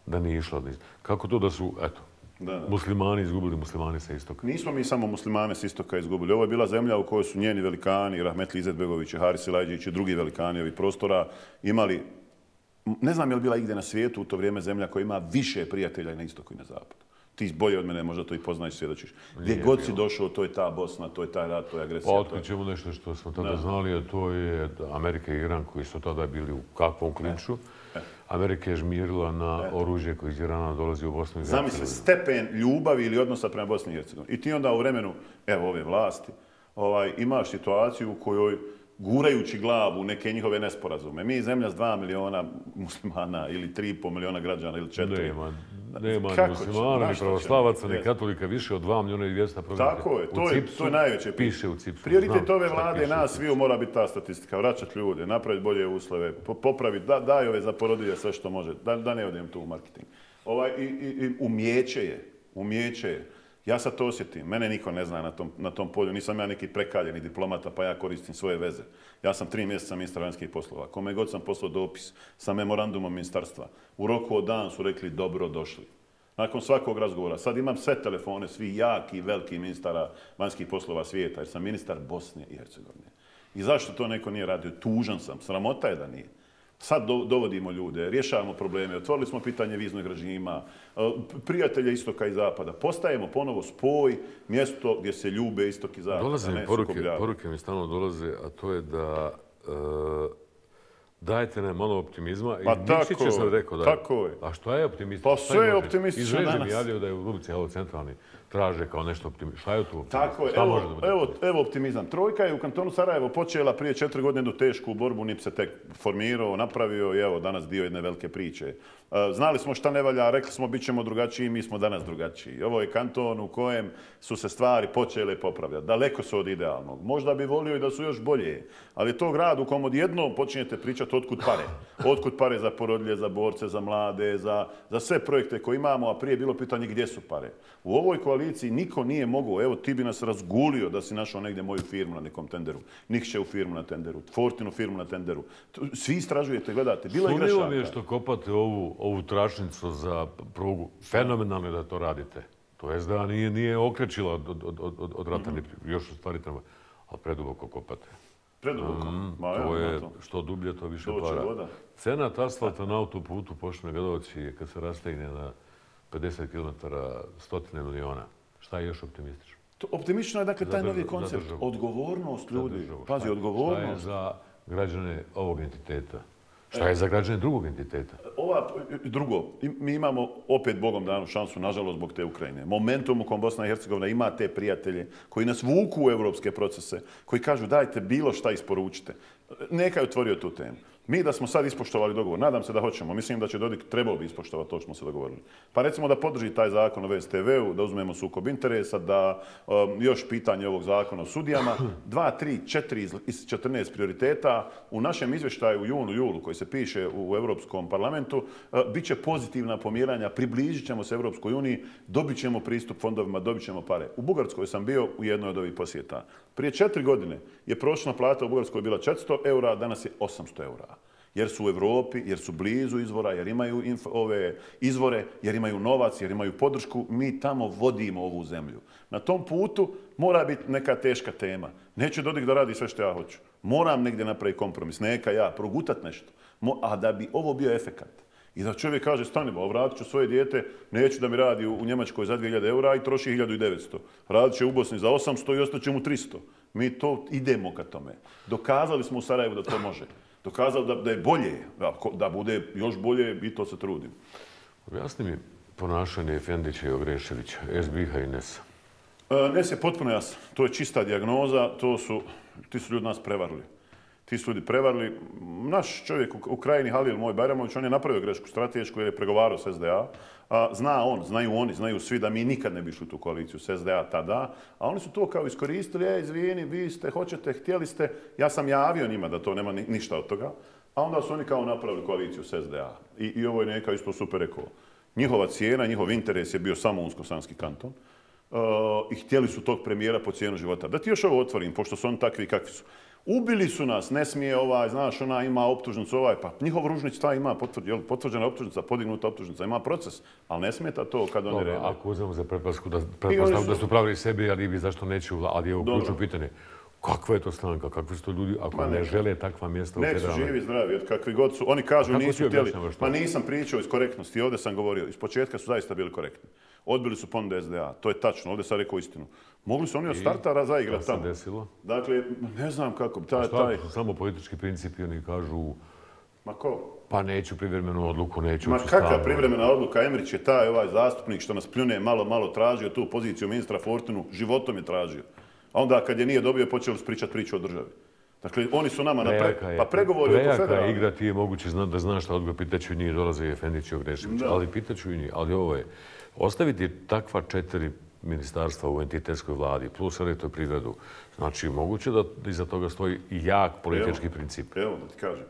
da nije išlo. Kako to da su, eto, Da, da. muslimani izgubili muslimani sa istoka? Nismo mi samo muslimane s istoka izgubili. Ovo je bila zemlja u kojoj su njeni velikani, Rahmetli Izetbegović, Haris Ilajđić i drugi velikani ovih prostora imali, ne znam je li bila igdje na svijetu u to vrijeme zemlja koja ima više prijatelja i na istoku i na zapadu. Ti bolje od mene, možda to i poznaš, svjedočiš. Gdje Nije god si došao, to je ta Bosna, to je taj rat, to je agresija. Pa to je- otkrit ćemo nešto što smo tada znali, a to je da Amerika i Iran koji su tada bili u kakvom klinču. Amerika je žmirila na oružje koje iz Irana dolazi u Bosnu i Zamisli Hercegovinu. stepen ljubavi ili odnosa prema Bosni i Hercegovini. I ti onda u vremenu, evo ove vlasti, ovaj, imaš situaciju u kojoj gurajući glavu neke njihove nesporazume. Mi zemlja s 2 miliona muslimana ili 3,5 miliona građana ili 4. Nema, nema ni muslimana, na ni pravoslavaca, ni katolika, više od 2 milijuna i 200 prognate. Tako je, to je, to je najveće. Piše u CIPS-u. Prioritet ove vlade nas sviju mora biti ta statistika. Vraćati ljude, napraviti bolje uslove, po- popraviti, da, daj ove za porodilje sve što može. Da, da ne odem tu u marketing. Ovaj, i, i, i umjeće je, umjeće je. Ja sad to osjetim. Mene niko ne zna na tom, na tom polju. Nisam ja neki prekaljeni diplomata, pa ja koristim svoje veze. Ja sam tri mjeseca ministar vanjskih poslova. Kome god sam poslao dopis sa memorandumom ministarstva. U roku od dan su rekli dobro došli. Nakon svakog razgovora, sad imam sve telefone, svi jaki i veliki ministara vanjskih poslova svijeta, jer sam ministar Bosne i Hercegovine. I zašto to neko nije radio? Tužan sam, sramota je da nije. Sad do, dovodimo ljude, rješavamo probleme, otvorili smo pitanje viznog režima, e, prijatelje istoka i zapada. Postajemo ponovo spoj, mjesto gdje se ljube istok i zapad. Dolaze mi poruke, poruke mi stalno dolaze, a to je da e, dajte nam malo optimizma. Pa I tako rekao da tako je. A što je optimizam? Pa sve je optimistično Iz Reže mi danas. javljaju da je u rubrici Evo centralni traže kao nešto optimistično. Šta je tu optimizam? Tako je, Šta evo, evo, optimizam? evo optimizam. Trojka je u kantonu Sarajevo počela prije četiri godine jednu tešku borbu, NIP se tek formirao, napravio i evo danas dio jedne velike priče. E, Znali smo šta ne valja, rekli smo bit ćemo drugačiji, mi smo danas drugačiji. Ovo je kanton u kojem su se stvari počele popravljati. Daleko su od idealnog. Možda bi volio i da su još bolje, ali je to grad u kom odjednom počinjete pričati otkud pare. Otkud pare za porodlje, za borce, za mlade, za, za sve projekte koje imamo, a prije je bilo pitanje gdje su pare. U ovoj koaliciji niko nije mogao, evo ti bi nas razgulio da si našao negdje moju firmu na nekom tenderu. Nikšćevu firmu na tenderu, Fortinu firmu na tenderu. Svi istražujete, gledate, bilo je Sumnjivo mi je što kopate ovu, ovu tračnicu za prugu. Fenomenalno je da to radite. To SDA nije, nije okrećila od, od, od, od, od rata, ni još u stvari treba. Ali preduboko kopate. Preduboko. Ma, To evo, je, to. što dublje, to više Doće para. voda. Cena asfalta na autoputu počne ga doći kad se rastegne na 50 km, stotine miliona. Šta je još optimistično? To Optimistično je dakle taj novi koncept. Odgovornost ljudi. Pazi, je- Šta je odgovornost. za građane ovog entiteta? Šta je za građane drugog entiteta? Ova, drugo, mi imamo opet Bogom danu šansu, nažalost, zbog te Ukrajine. Momentum u kom Bosna i Hercegovina ima te prijatelje koji nas vuku u evropske procese, koji kažu dajte bilo šta isporučite. Neka je otvorio tu temu. Mi da smo sad ispoštovali dogovor, nadam se da hoćemo, mislim da će Dodik trebao bi ispoštovati to što smo se dogovorili. Pa recimo da podrži taj zakon o VSTV-u, da uzmemo sukob interesa, da um, još pitanje ovog zakona o sudijama, [clears throat] dva, tri, četiri iz- iz 14 prioriteta u našem izvještaju u junu, julu koji se piše u Europskom parlamentu, uh, bit će pozitivna pomjeranja, približit ćemo se Europskoj uniji, dobit ćemo pristup fondovima, dobit ćemo pare. U Bugarskoj sam bio u jednoj od ovih posjeta. Prije četiri godine je prošla plata u Bugarskoj bila 400 eura, danas je 800 eura jer su u Evropi, jer su blizu izvora, jer imaju ove izvore, jer imaju novac, jer imaju podršku, mi tamo vodimo ovu zemlju. Na tom putu mora biti neka teška tema. Neću Dodik da radi sve što ja hoću. Moram negdje napraviti kompromis, neka ja, progutat nešto. Mo- a da bi ovo bio efekat, I da čovjek kaže, stani, ba, vratit ću svoje dijete, neću da mi radi u Njemačkoj za 2000 eura i troši 1900. Radit će u Bosni za 800 i ostaće mu 300. Mi to idemo ka tome. Dokazali smo u Sarajevu da to može. Dokazali da, da je bolje, da, da bude još bolje i to se trudim. Objasni mi ponašanje Efendića i Ogreševića, SBH i NES. E, Nes je potpuno jasno. To je čista dijagnoza, to su, ti su ljudi nas prevarili. Ti su ljudi prevarili. Naš čovjek u, Ukrajini, krajini, Halil moj Bajramović, on je napravio grešku stratešku jer je pregovarao s SDA. A, zna on, znaju oni, znaju svi da mi nikad ne bi išli u tu koaliciju s SDA tada. A oni su to kao iskoristili, e, izvijeni, vi ste, hoćete, htjeli ste. Ja sam javio njima da to nema ništa od toga. A onda su oni kao napravili koaliciju s SDA. I, i ovo je neka isto super rekao. Njihova cijena, njihov interes je bio samo Unsko-Sanski kanton. Uh, i htjeli su tog premijera po cijenu života. Da ti još ovo otvorim, pošto su oni takvi kakvi su. Ubili su nas, ne smije ovaj, znaš, ona ima optužnicu ovaj, pa njihov Ružnić ta ima potvrđ, jel, potvrđena optužnica, podignuta optužnica, ima proces, ali ne smeta to kad oni rede. ako uzmemo za pretpostavku da, pretpostavku su- da su pravili sebi alibi, zašto neće, u vla- ali je Dobro. ključno pitanje. Kakva je to stranka, kakvi su to ljudi ako ne ne. žele takva mjesta u Nek su federalnoj? živi, zdravi, od kakvi god su. Oni kažu nisu htjeli. Ma nisam pričao iz korektnosti, ovdje sam govorio. Iz početka su zaista bili korektni. Odbili su ponude SDA, to je tačno, ovdje sam rekao istinu. Mogli su oni od starta Šta zaigrati se tamo. desilo? Dakle, ne znam kako, taj, Šta taj, su samo politički principi, oni kažu ma ko? pa neću privremenu odluku, neću Ma kakva privremena odluka? Emrić je taj ovaj zastupnik što nas pljune malo, malo tražio tu poziciju ministra Fortunu, životom je tražio. A onda kad je nije dobio, počeli su pričati priču o državi. Dakle, oni su nama na pre... Prejaka je, Pa pregovori oko prejaka je federalne. igra, ti je moguće zna, da znaš šta odgovor, pitaću i nije dolaze i Efendić i Ogrešević, ali pitaću i nije. Ali ovo je, ostaviti takva četiri ministarstva u entitetskoj vladi, plus elektroprivredu, znači moguće da iza toga stoji jak politički Evo. princip. Evo da ti kažem.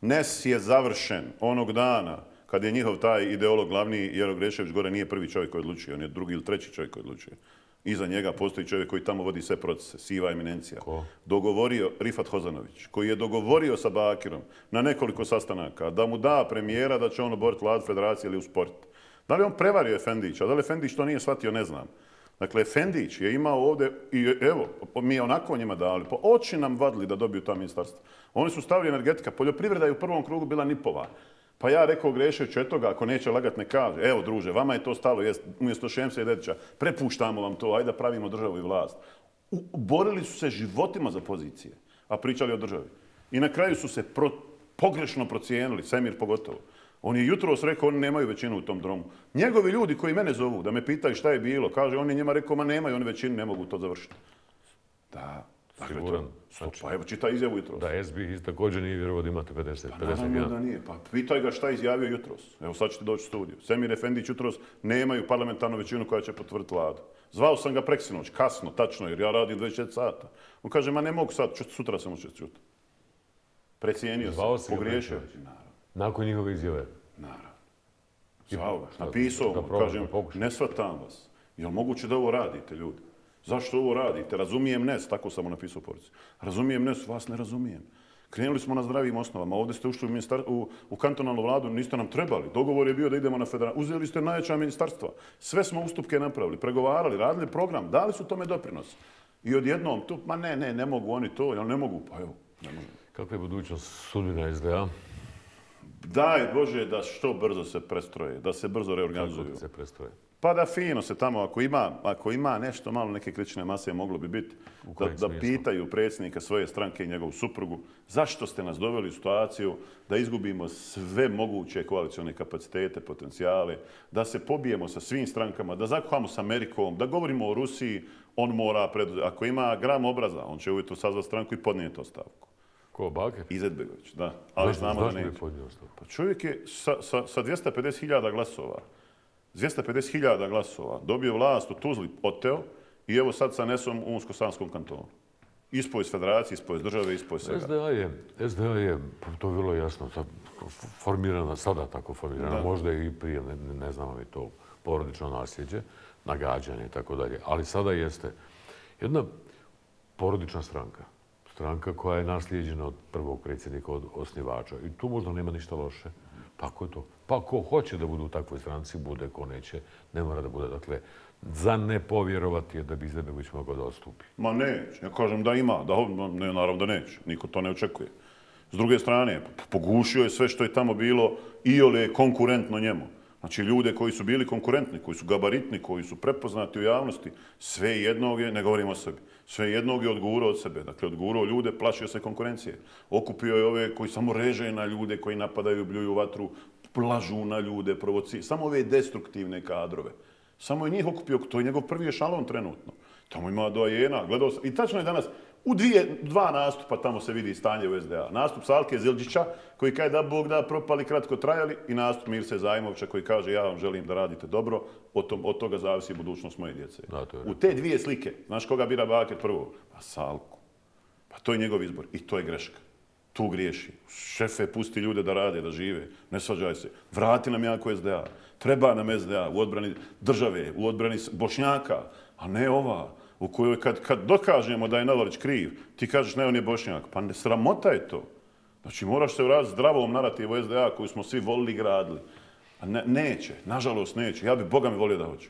NES je završen onog dana kad je njihov taj ideolog glavni Jero Grešević gore nije prvi čovjek koji odlučuje, on je drugi ili treći čovjek koji odlučuje. Iza njega postoji čovjek koji tamo vodi sve procese, siva eminencija. Ko? Dogovorio Rifat Hozanović, koji je dogovorio sa Bakirom na nekoliko sastanaka da mu da premijera da će on oboriti vladu federacije ili usporiti. Da li on prevario Efendića, da li Efendić to nije shvatio, ne znam. Dakle, Efendić je imao ovdje, i evo, mi je onako njima dali, po oči nam vadili da dobiju ta ministarstva. Oni su stavili energetika, poljoprivreda je u prvom krugu bila nipova. Pa ja rekao Greševiću, eto ga, ako neće lagat ne kaže. Evo, druže, vama je to stalo, jest, umjesto Šemsa i Dedića, prepuštamo vam to, ajde da pravimo državu i vlast. U, borili su se životima za pozicije, a pričali o državi. I na kraju su se pro, pogrešno procijenili, Semir pogotovo. On je jutros rekao, oni nemaju većinu u tom dromu. Njegovi ljudi koji mene zovu, da me pitaju šta je bilo, kaže, on je njima rekao, ma nemaju oni većinu, ne mogu to završiti. Da, Siguran, sto, znači- pa evo, čita izjavu jutros. Da, SB također nije vjerovao da imate 50, Naravno 51. da nije. Pa pitaj ga šta je izjavio jutros. Evo sad ćete doći u studiju. Semir Efendić jutros nemaju parlamentarnu većinu koja će potvrditi vladu. Zvao sam ga preksinoć, kasno, tačno, jer ja radim 24 sata. On kaže, ma ne mogu sad, sutra sam će čuti. Precijenio Zvao sam, pogriješio. Naravno, Nakon njihove izjave. naravno. Zvao ga, napisao mu, kažem, ne shvatam vas. Jel moguće da ovo radite, ljudi? Zašto ovo radite? Razumijem nes, tako sam napisao u poruci. Razumijem nes, vas ne razumijem. Krenuli smo na zdravim osnovama. Ovdje ste ušli u, ministar, u, u kantonalnu vladu, niste nam trebali. Dogovor je bio da idemo na federalnu. Uzeli ste najjača ministarstva. Sve smo ustupke napravili, pregovarali, radili program, dali su tome doprinos. I odjednom, tu, ma ne, ne, ne mogu oni to, jel ne mogu? Pa evo, ne mogu. Kakva je budućnost sudbina SDA? Daj Bože da što brzo se prestroje, da se brzo reorganizuju. Kako se prestroje? Pa da fino se tamo, ako ima, ako ima nešto malo neke kritične mase, moglo bi biti da, da pitaju predsjednika svoje stranke i njegovu suprugu zašto ste nas doveli u situaciju da izgubimo sve moguće koalicione kapacitete, potencijale, da se pobijemo sa svim strankama, da zakuhamo s Amerikom, da govorimo o Rusiji, on mora, pred, ako ima gram obraza, on će uvijek sazvati stranku i podnijeti ostavku. Ko, Baker? Izetbegović, da. Ali znamo da zašto neće. podnio ostavku? Pa čovjek je sa, sa, sa 250.000 glasova, 250.000 glasova dobio vlast u Tuzli, oteo i evo sad sa Nesom u Unsko-Sanskom kantonu. Ispoj iz federacije, ispoj iz države, ispoj svega. SDA je, SDA je, pa to je vrlo jasno, formirana, sada tako formirana, Da. možda i prije, ne, ne, znamo mi to, porodično nasljeđe, nagađanje i tako dalje. Ali sada jeste jedna porodična stranka. Stranka koja je naslijeđena od prvog predsjednika, od osnivača. I tu možda nema ništa loše. Pa Tako je to. Pa ko hoće da bude u takvoj stranci, bude, ko neće, ne mora da bude. Dakle, za ne povjerovati je da bi Izetbegović mogao da odstupi. Ma neće, ja kažem da ima, da, ne, naravno da neće, niko to ne očekuje. S druge strane, pogušio je sve što je tamo bilo i ole je konkurentno njemu. Znači, ljude koji su bili konkurentni, koji su gabaritni, koji su prepoznati u javnosti, sve jednog je, ne govorimo o sebi, sve jednog je odgurao od sebe. Dakle, odgurao ljude, plašio se konkurencije. Okupio je ove koji samo reže na ljude, koji napadaju, bljuju vatru, plažu na ljude, provoci, samo ove destruktivne kadrove. Samo je njih okupio, to je njegov prvi ešalon trenutno. Tamo ima dojena, gledao sam. I tačno je danas, u dvije, dva nastupa tamo se vidi stanje u SDA. Nastup Salke Zilđića, koji kaže da Bog da propali kratko trajali, i nastup Mirse Zajmovića, koji kaže ja vam želim da radite dobro, od, tom, od toga zavisi budućnost moje djece. Da, to je. U te dvije slike, znaš koga bira Baket prvo? Pa Salku. Pa to je njegov izbor i to je greška. Tu griješi. Šefe, pusti ljude da rade, da žive. Ne svađaj se. Vrati nam jako SDA. Treba nam SDA u odbrani države, u odbrani Bošnjaka, a ne ova u kojoj kad, kad dokažemo da je Novalić kriv, ti kažeš ne, on je Bošnjak. Pa ne sramota je to. Znači, moraš se vratiti zdravom narativu SDA koju smo svi volili i gradili. A ne, neće, nažalost neće. Ja bi Boga mi volio da hoću.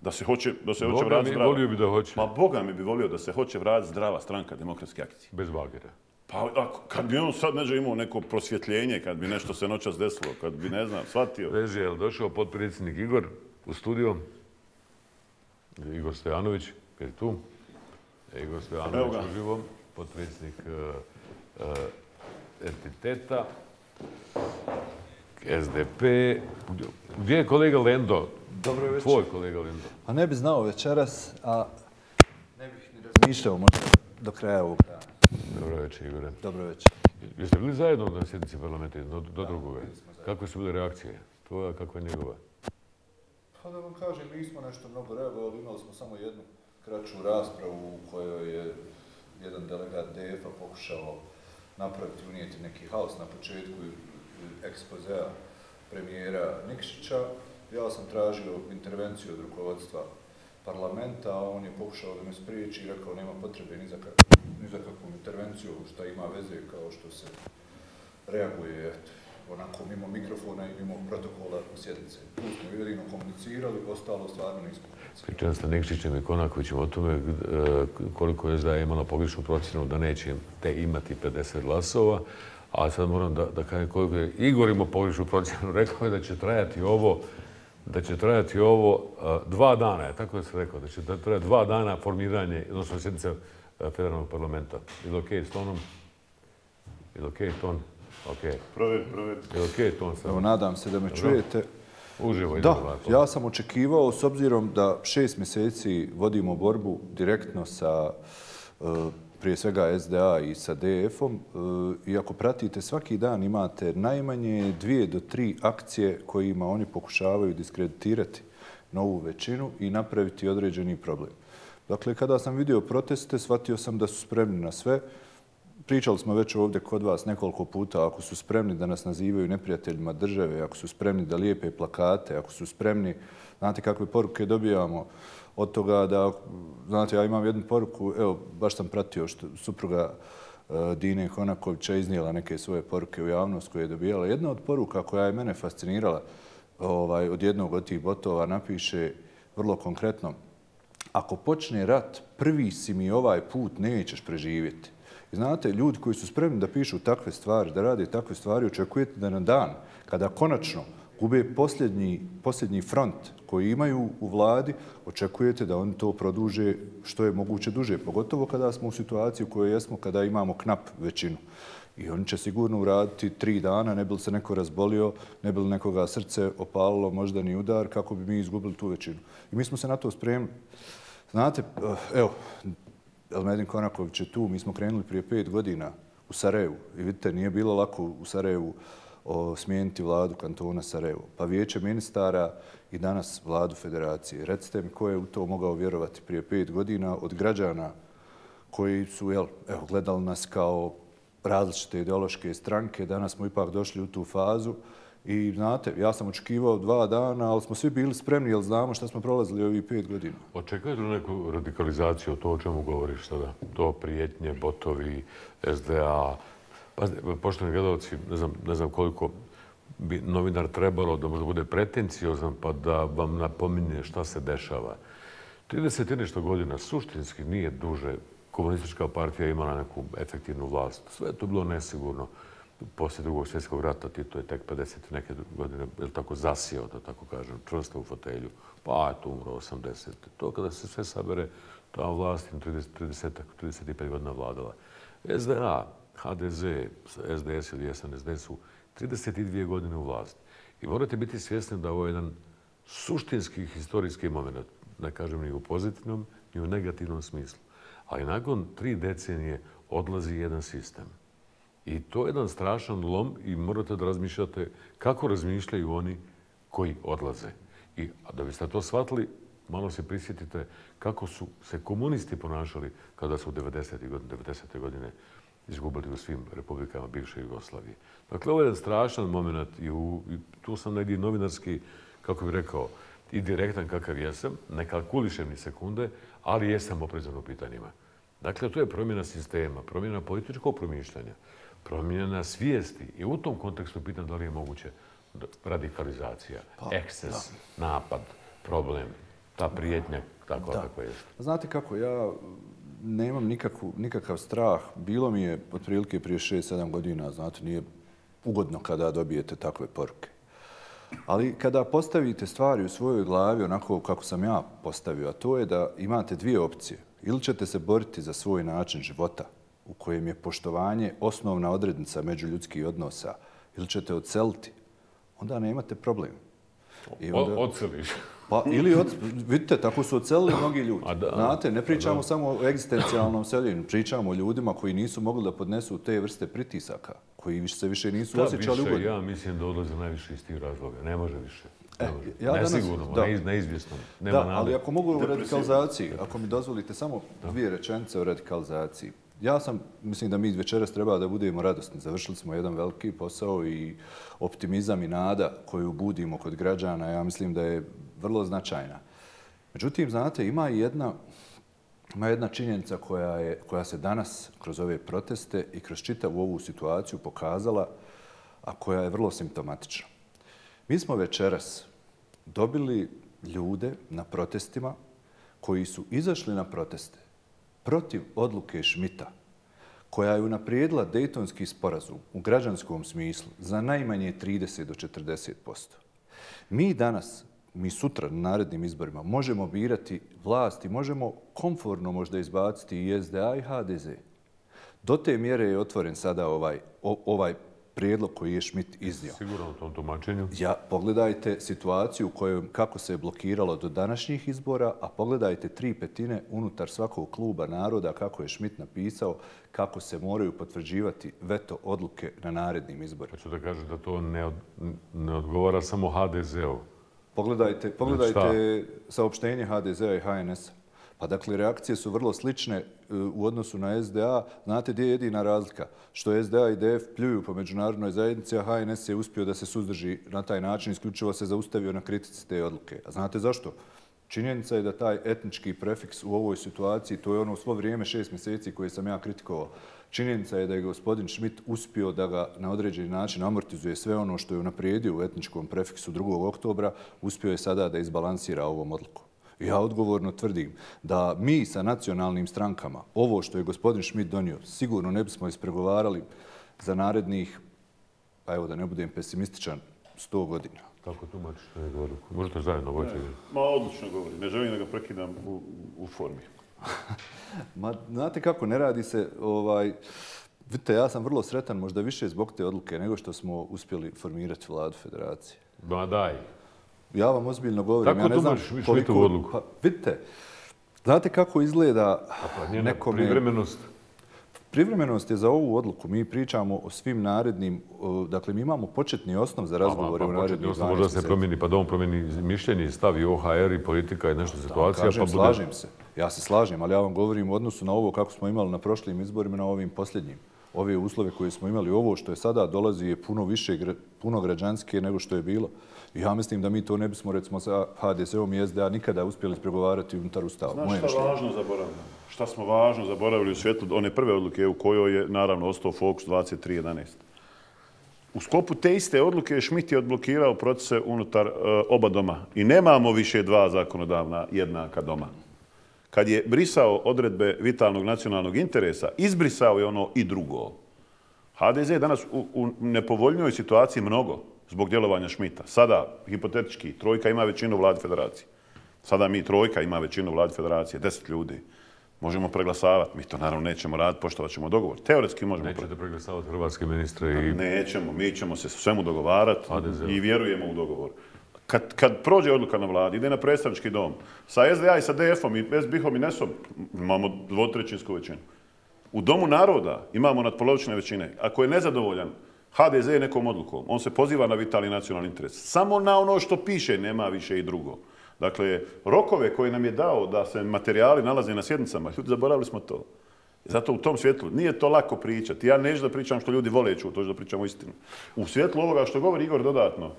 Da se hoće, da se hoće Boga vratiti mi zdrava. volio bi da hoće. Ma Boga mi bi volio da se hoće vratiti zdrava stranka demokratske akcije. Bez Vagera. Pa ako, kad bi on sad neđe imao neko prosvjetljenje, kad bi nešto se noćas desilo, kad bi, ne znam, shvatio. Režija, je li došao potpredsjednik Igor u studio? Igor Stojanović, je tu? E, Igor Evo Stojanović ga. uživo, potpredsjednik uh, uh, entiteta, SDP. Gdje- je kolega Lendo? Dobro večer. Tvoj kolega Lendo. A ne bi znao večeras, a ne bih ni razmišljao možda do kraja ovog dana. Dobro večer, Igore. Dobro večer. Jeste bili zajedno na sjednici parlamenta do, do drugoga? Kakve su bile reakcije? Tvoja, kakva je njegova? Pa da vam kažem, nismo nešto mnogo reagovali, imali smo samo jednu kraću raspravu u kojoj je jedan delegat DF-a pokušao napraviti, unijeti neki haos na početku ekspozea premijera Nikšića. Ja sam tražio intervenciju od rukovodstva parlamenta, a on je pokušao da me spriječi i rekao nema potrebe ni za, kak- ni za kakvu intervenciju, šta ima veze kao što se reaguje eto, onako mimo mikrofona i mimo protokola sjednice. Tu smo jedino komunicirali, ostalo stvarno nismo Pričam sa Nikšićem i Konakovićem o tome e, koliko je SDA imala pogrešnu procjenu da neće te imati 50 glasova, a sad moram da, da kažem koliko je Igor imao pogrešnu procjenu. [laughs] Rekao je da će trajati ovo da će trajati ovo e, dva dana, je tako da se rekao, da će da trajati dva dana formiranje, odnosno sjednice federalnog parlamenta. Je li okej s tonom? Je li okej ton? Okej. Provjeri, provjeri. Je li okej ton sad? Evo, nadam se da me čujete. Uživo Da, ja sam očekivao, s obzirom da šest mjeseci vodimo borbu direktno sa e, prije svega SDA i sa DF-om, e, i ako pratite svaki dan imate najmanje dvije do tri akcije kojima oni pokušavaju diskreditirati novu većinu i napraviti određeni problem. Dakle, kada sam vidio proteste, shvatio sam da su spremni na sve. Pričali smo već ovdje kod vas nekoliko puta, ako su spremni da nas nazivaju neprijateljima države, ako su spremni da lijepe plakate, ako su spremni, znate kakve poruke dobijamo od toga da, znate, ja imam jednu poruku, evo, baš sam pratio što supruga e, Dine Honakovića iznijela neke svoje poruke u javnost koje je dobijala. Jedna od poruka koja je mene fascinirala ovaj, od jednog od tih botova napiše vrlo konkretno, ako počne rat, prvi si mi ovaj put nećeš preživjeti. I znate, ljudi koji su spremni da pišu takve stvari, da rade takve stvari, očekujete da na dan, kada konačno gube posljednji, posljednji front koji imaju u vladi, očekujete da oni to produže što je moguće duže, pogotovo kada smo u situaciji u kojoj jesmo, kada imamo knap većinu. I oni će sigurno uraditi tri dana, ne bi li se neko razbolio, ne bi li nekoga srce opalilo, možda ni udar, kako bi mi izgubili tu većinu. I mi smo se na to spremili. Znate, eh, evo, Elmedin Konaković je tu, mi smo krenuli prije pet godina u Sarajevu i vidite, nije bilo lako u Sarajevu o, smijeniti vladu kantona Sarajevo. Pa vijeće ministara i danas vladu federacije. Recite mi ko je u to mogao vjerovati prije pet godina od građana koji su jel, evo, gledali nas kao različite ideološke stranke. Danas smo ipak došli u tu fazu i znate, ja sam očekivao dva dana, ali smo svi bili spremni jer znamo šta smo prolazili ovih pet godina. Očekujete li neku radikalizaciju, to o čemu govoriš sada? To prijetnje, botovi, SDA. Pa, poštovni gledalci, ne znam, ne znam koliko bi novinar trebalo da možda bude pretenciozan pa da vam napominje šta se dešava. 30 i nešto godina suštinski nije duže komunistička partija imala neku efektivnu vlast. Sve je to bilo nesigurno. Poslije drugog svjetskog rata Tito je tek 50 neke godine, je tako, zasijao, da tako kažem, čvrsto u fotelju. Pa je to umro 80. To kada se sve sabere, ta vlast je 30, 30, 35 godina vladala. SDA, HDZ, SDS ili SNSD su 32 godine u vlasti. I morate biti svjesni da ovo je jedan suštinski historijski moment, ne kažem ni u pozitivnom, ni u negativnom smislu. Ali nakon tri decenije odlazi jedan sistem. I to je jedan strašan lom i morate da razmišljate kako razmišljaju oni koji odlaze. I da biste to shvatili, malo se prisjetite kako su se komunisti ponašali kada su u 90. godine, 90. godine izgubili u svim republikama bivše Jugoslavije. Dakle, ovo je jedan strašan moment i, u, i tu sam negdje novinarski, kako bih rekao, i direktan kakav jesam, ne kalkulišem ni sekunde, ali jesam oprezan u pitanjima. Dakle, to je promjena sistema, promjena političkog promišljanja, promjena svijesti i u tom kontekstu pitan da li je moguće radikalizacija, pa, eksces, da. napad, problem, ta prijetnja, tako da. kako je. Znate kako, ja nemam nikakvu, nikakav strah. Bilo mi je otprilike prije 6-7 godina, znate, nije ugodno kada dobijete takve poruke. Ali kada postavite stvari u svojoj glavi onako kako sam ja postavio, a to je da imate dvije opcije. Ili ćete se boriti za svoj način života u kojem je poštovanje osnovna odrednica među ljudskih odnosa, ili ćete odseliti, onda nemate problem. I onda... Odseliš. [laughs] Pa, ili od, vidite, tako su ocelili mnogi ljudi. A da, Znate, ne pričamo samo o egzistencijalnom seljenju, pričamo o ljudima koji nisu mogli da podnesu te vrste pritisaka, koji se više nisu da, osjećali ugodno. Ja mislim da odlaze najviše iz tih razloga. Ne može više. E, ja Nesigurno, danas, da. neizvjesno. Nema da, ali ako mogu o radikalizaciji, ako mi dozvolite samo da. dvije rečenice o radikalizaciji. Ja sam, mislim da mi večeras treba da budemo radosni. Završili smo jedan veliki posao i optimizam i nada koju budimo kod građana, ja mislim da je vrlo značajna. Međutim, znate, ima i jedna, ima jedna činjenica koja, je, koja se danas kroz ove proteste i kroz čitavu ovu situaciju pokazala, a koja je vrlo simptomatična. Mi smo večeras dobili ljude na protestima koji su izašli na proteste protiv odluke Šmita, koja je unaprijedila Dejtonski sporazum u građanskom smislu za najmanje 30 do 40 Mi danas mi sutra na narednim izborima možemo birati vlast i možemo konforno možda izbaciti i SDA i HDZ. Do te mjere je otvoren sada ovaj, ovaj prijedlog koji je Schmidt iznio. Sigurno u tom tumačenju. Ja, pogledajte situaciju koju, kako se je blokiralo do današnjih izbora, a pogledajte tri petine unutar svakog kluba naroda kako je Schmidt napisao kako se moraju potvrđivati veto odluke na narednim izborima. Hoću da kažem da to ne, od, ne odgovara samo HDZ-u. Pogledajte, pogledajte saopštenje HDZ-a i HNS-a. Pa dakle, reakcije su vrlo slične e, u odnosu na SDA. Znate gdje je jedina razlika? Što SDA i DF pljuju po međunarodnoj zajednici, a HNS je uspio da se suzdrži na taj način, isključivo se zaustavio na kritici te odluke. A znate zašto? Činjenica je da taj etnički prefiks u ovoj situaciji, to je ono svo vrijeme šest mjeseci koje sam ja kritikovao, Činjenica je da je gospodin Schmidt uspio da ga na određeni način amortizuje sve ono što je unaprijedio u etničkom prefiksu 2. oktobra, uspio je sada da izbalansira ovom odluku. Ja odgovorno tvrdim da mi sa nacionalnim strankama ovo što je gospodin Schmidt donio sigurno ne bismo ispregovarali za narednih, pa evo da ne budem pesimističan, 100 godina. Kako tu mačiš to je odluku? Možete zajedno voći? Ma odlično govori. Ne želim da ga prekidam u, u formi. [laughs] Ma, znate kako, ne radi se, ovaj, vidite, ja sam vrlo sretan možda više zbog te odluke nego što smo uspjeli formirati vladu federacije. Ma daj. Ja vam ozbiljno govorim. Tako ja ne znam koliko... tu odluku? Pa, vidite, znate kako izgleda pa, nekome... Privremenost. Privremenost je za ovu odluku. Mi pričamo o svim narednim, dakle mi imamo početni osnov za razgovore pa, pa, u narednim 12 Možda se promijeni, pa da on promijeni mišljenje i stavi OHR i politika i nešto situacija. Kažem, pa bude... slažem se. Ja se slažem, ali ja vam govorim u odnosu na ovo kako smo imali na prošlim izborima, na ovim posljednjim. Ove uslove koje smo imali, ovo što je sada dolazi je puno više, puno građanske nego što je bilo. Ja mislim da mi to ne bismo, recimo, sa HDZ-om i SDA nikada uspjeli pregovarati unutar ustava. Znaš šta važno zaboravljamo? Šta smo važno zaboravili u svijetu one prve odluke u kojoj je, naravno, ostao fokus 23.11. U sklopu te iste odluke je Schmidt je odblokirao procese unutar uh, oba doma. I nemamo više dva zakonodavna jednaka doma. kad je brisao odredbe vitalnog nacionalnog interesa, izbrisao je ono i drugo. HDZ je danas u, u nepovoljnijoj situaciji mnogo zbog djelovanja Šmita. Sada, hipotetički, trojka ima većinu vladi federacije. Sada mi trojka ima većinu vladi federacije, deset ljudi. Možemo preglasavati, mi to naravno nećemo raditi, poštovat ćemo dogovor. Teoretski možemo Nećete preglasavati hrvatske ministre i... Nećemo, mi ćemo se svemu dogovarati i vjerujemo u dogovor. Kad, kad prođe odluka na vladi, ide na predstavnički dom, sa SDA i sa DF-om i SBIH-om i NES-om, imamo dvotrećinsku većinu. U domu naroda imamo nadpolovične većine. Ako je nezadovoljan HDZ je nekom odlukom, on se poziva na vitalni nacionalni interes. Samo na ono što piše, nema više i drugo. Dakle, rokove koje nam je dao da se materijali nalaze na sjednicama, ljudi, zaboravili smo to. Zato u tom svjetlu nije to lako pričati. Ja neću da pričam što ljudi vole čuti, to da pričamo istinu. U svjetlu ovoga što govori Igor dodatno,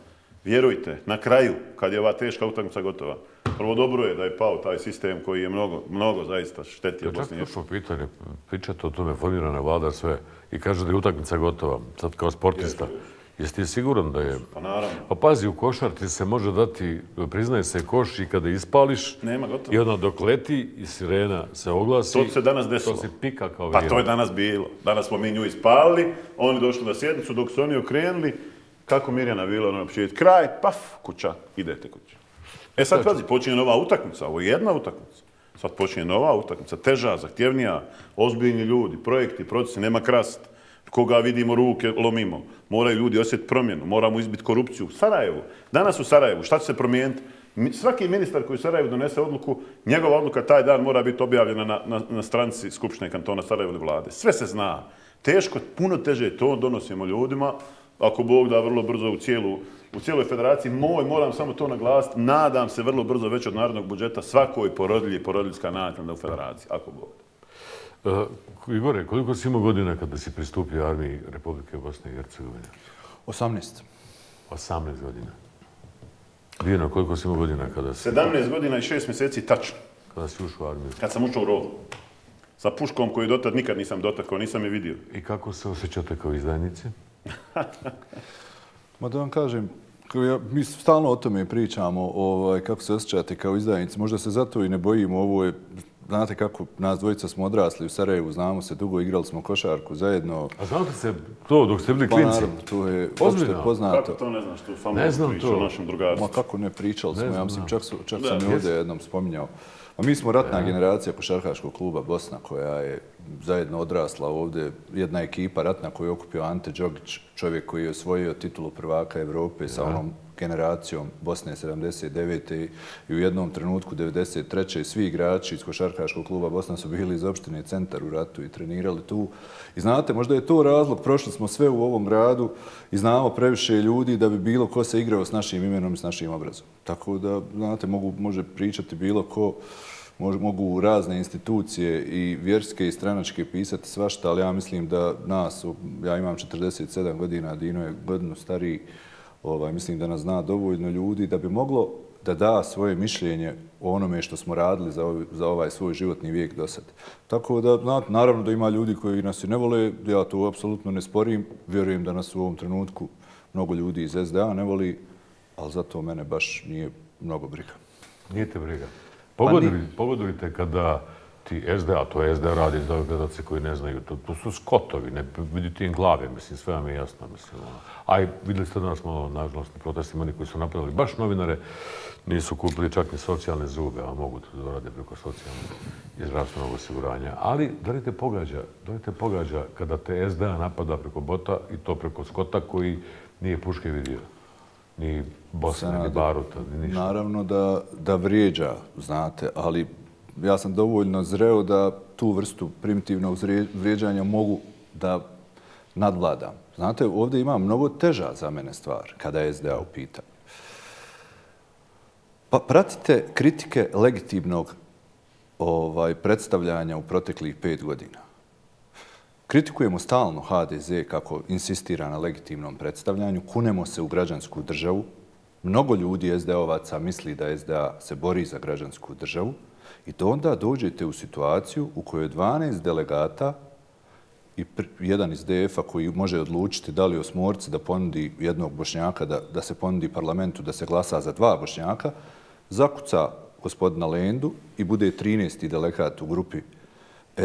vjerujte, na kraju, kad je ova teška utakmica gotova, prvo dobro je da je pao taj sistem koji je mnogo, mnogo zaista štetio Čak Bosni i ključno pitanje, pričate o tome, formirana vlada sve i kaže da je utakmica gotova, sad kao sportista. Jesi ti siguran da je... Pa naravno. Pa pazi, u košarci se može dati, priznaje se koš i kada ispališ Nema, gotovo. i onda dok leti i sirena se oglasi, To se danas desilo. to se pika kao Pa vrijeme. to je danas bilo. Danas smo mi nju ispalili, oni došli na sjednicu, dok su oni okrenuli, kako Mirjana bila, ono početi kraj, paf, kuća, idete kući. E sad pazi, počinje nova utakmica, ovo je jedna utakmica. Sad počinje nova utakmica, teža, zahtjevnija, ozbiljni ljudi, projekti, procesi, nema krast. Koga vidimo ruke, lomimo. Moraju ljudi osjetiti promjenu, moramo izbiti korupciju. U Sarajevu, danas u Sarajevu, šta će se promijeniti? Svaki ministar koji u Sarajevu donese odluku, njegova odluka taj dan mora biti objavljena na, na, na stranci Skupštine kantona Sarajevo ili vlade. Sve se zna. Teško, puno teže je to donosimo ljudima. Ako Bog da vrlo brzo u cijelu u cijeloj federaciji, moj, moram samo to naglasiti, nadam se vrlo brzo već od narodnog budžeta svakoj porodilji porodiljska naknada u federaciji, ako Bog da. Uh, Igore, koliko si imao godina kada si pristupio armiji Republike Bosne i Hercegovine? 18. 18 godina. Dijeno, koliko si imao godina kada si, 17 godina i 6 mjeseci tačno, kada si ušao u armiju? kad sam ušao u rov. Sa puškom koju dotad nikad nisam dotakao, nisam je vidio. I kako se osjećate kao izdajnici? [laughs] Ma da vam kažem, ja, mi stalno o tome pričamo, ovaj, kako se osjećate kao izdajnici. Možda se zato i ne bojimo. Ovo je, znate kako, nas dvojica smo odrasli u Sarajevu, znamo se dugo, igrali smo košarku zajedno. A znate se to dok ste bili Pa klinci? naravno, to je Ozbiljno? opšte poznato. Kako to ne znaš, tu Ne znam priču to. o našem Ma drugarstvu. kako ne, pričali smo, ja znam, mislim, čak, su, čak sam i ovdje jednom spominjao. A mi smo ratna generacija košarkaškog kluba Bosna koja je zajedno odrasla ovdje. Jedna ekipa ratna koju je okupio Ante Đogić, čovjek koji je osvojio titulu prvaka Evrope sa onom generacijom Bosne 79. i u jednom trenutku 93. svi igrači iz košarkaškog kluba Bosna su bili iz opštine Centar u ratu i trenirali tu. I znate, možda je to razlog, prošli smo sve u ovom gradu i znamo previše ljudi da bi bilo ko se igrao s našim imenom i s našim obrazom. Tako da, znate, mogu, može pričati bilo ko, Mož- mogu razne institucije i vjerske i stranačke pisati svašta, ali ja mislim da nas, ja imam 47 godina, Dino je godinu stariji, ovaj, mislim da nas zna dovoljno ljudi da bi moglo da da svoje mišljenje o onome što smo radili za, ovaj, za ovaj svoj životni vijek do sad. Tako da, znate, naravno da ima ljudi koji nas i ne vole, ja to apsolutno ne sporim, vjerujem da nas u ovom trenutku mnogo ljudi iz SDA ne voli, ali zato mene baš nije mnogo briga. Nije te briga. Pa Pogodili, pogodili kada ti SDA, to je SDA radi za gledalce koji ne znaju, to, to su skotovi, ne vidite im glave, mislim, sve vam je jasno, mislim. Ono. A i vidjeli ste danas malo, nažalost, na protestima, oni koji su napravili baš novinare, nisu kupili čak ni socijalne zube, a mogu to da rade preko socijalnog i zdravstvenog osiguranja. Ali da li te pogađa, da li te pogađa kada te SDA napada preko bota i to preko skota koji nije puške vidio? Ni Bosna, ni. Baruta, ni ništa. Naravno da, da vrijeđa, znate, ali ja sam dovoljno zreo da tu vrstu primitivnog vrijeđanja mogu da nadvladam. Znate, ovdje ima mnogo teža za mene stvar kada je SDA u pitanju. Pa pratite kritike legitimnog ovaj, predstavljanja u proteklih pet godina. Kritikujemo stalno HDZ kako insistira na legitimnom predstavljanju, kunemo se u građansku državu. Mnogo ljudi SDA-ovaca misli da SDA se bori za građansku državu i to onda dođete u situaciju u kojoj 12 delegata i jedan iz DF-a koji može odlučiti da li osmorci da ponudi jednog bošnjaka, da, da se ponudi parlamentu, da se glasa za dva bošnjaka, zakuca gospodina Lendu i bude 13. delegat u grupi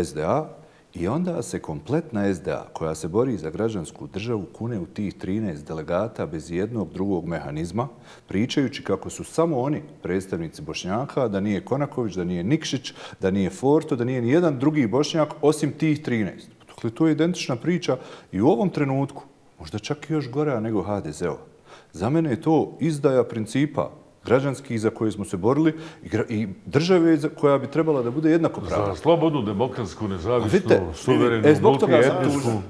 SDA i onda se kompletna SDA koja se bori za građansku državu kune u tih 13 delegata bez jednog drugog mehanizma, pričajući kako su samo oni predstavnici Bošnjaka, da nije Konaković, da nije Nikšić, da nije Forto, da nije ni jedan drugi Bošnjak osim tih 13. Dakle, to je identična priča i u ovom trenutku, možda čak i još gora nego HDZ-ova. Za mene je to izdaja principa građanskih za koje smo se borili i, države koja bi trebala da bude jednako prava. Za slobodnu, demokratsku, nezavisnu, Vidite, suverenu, e, toga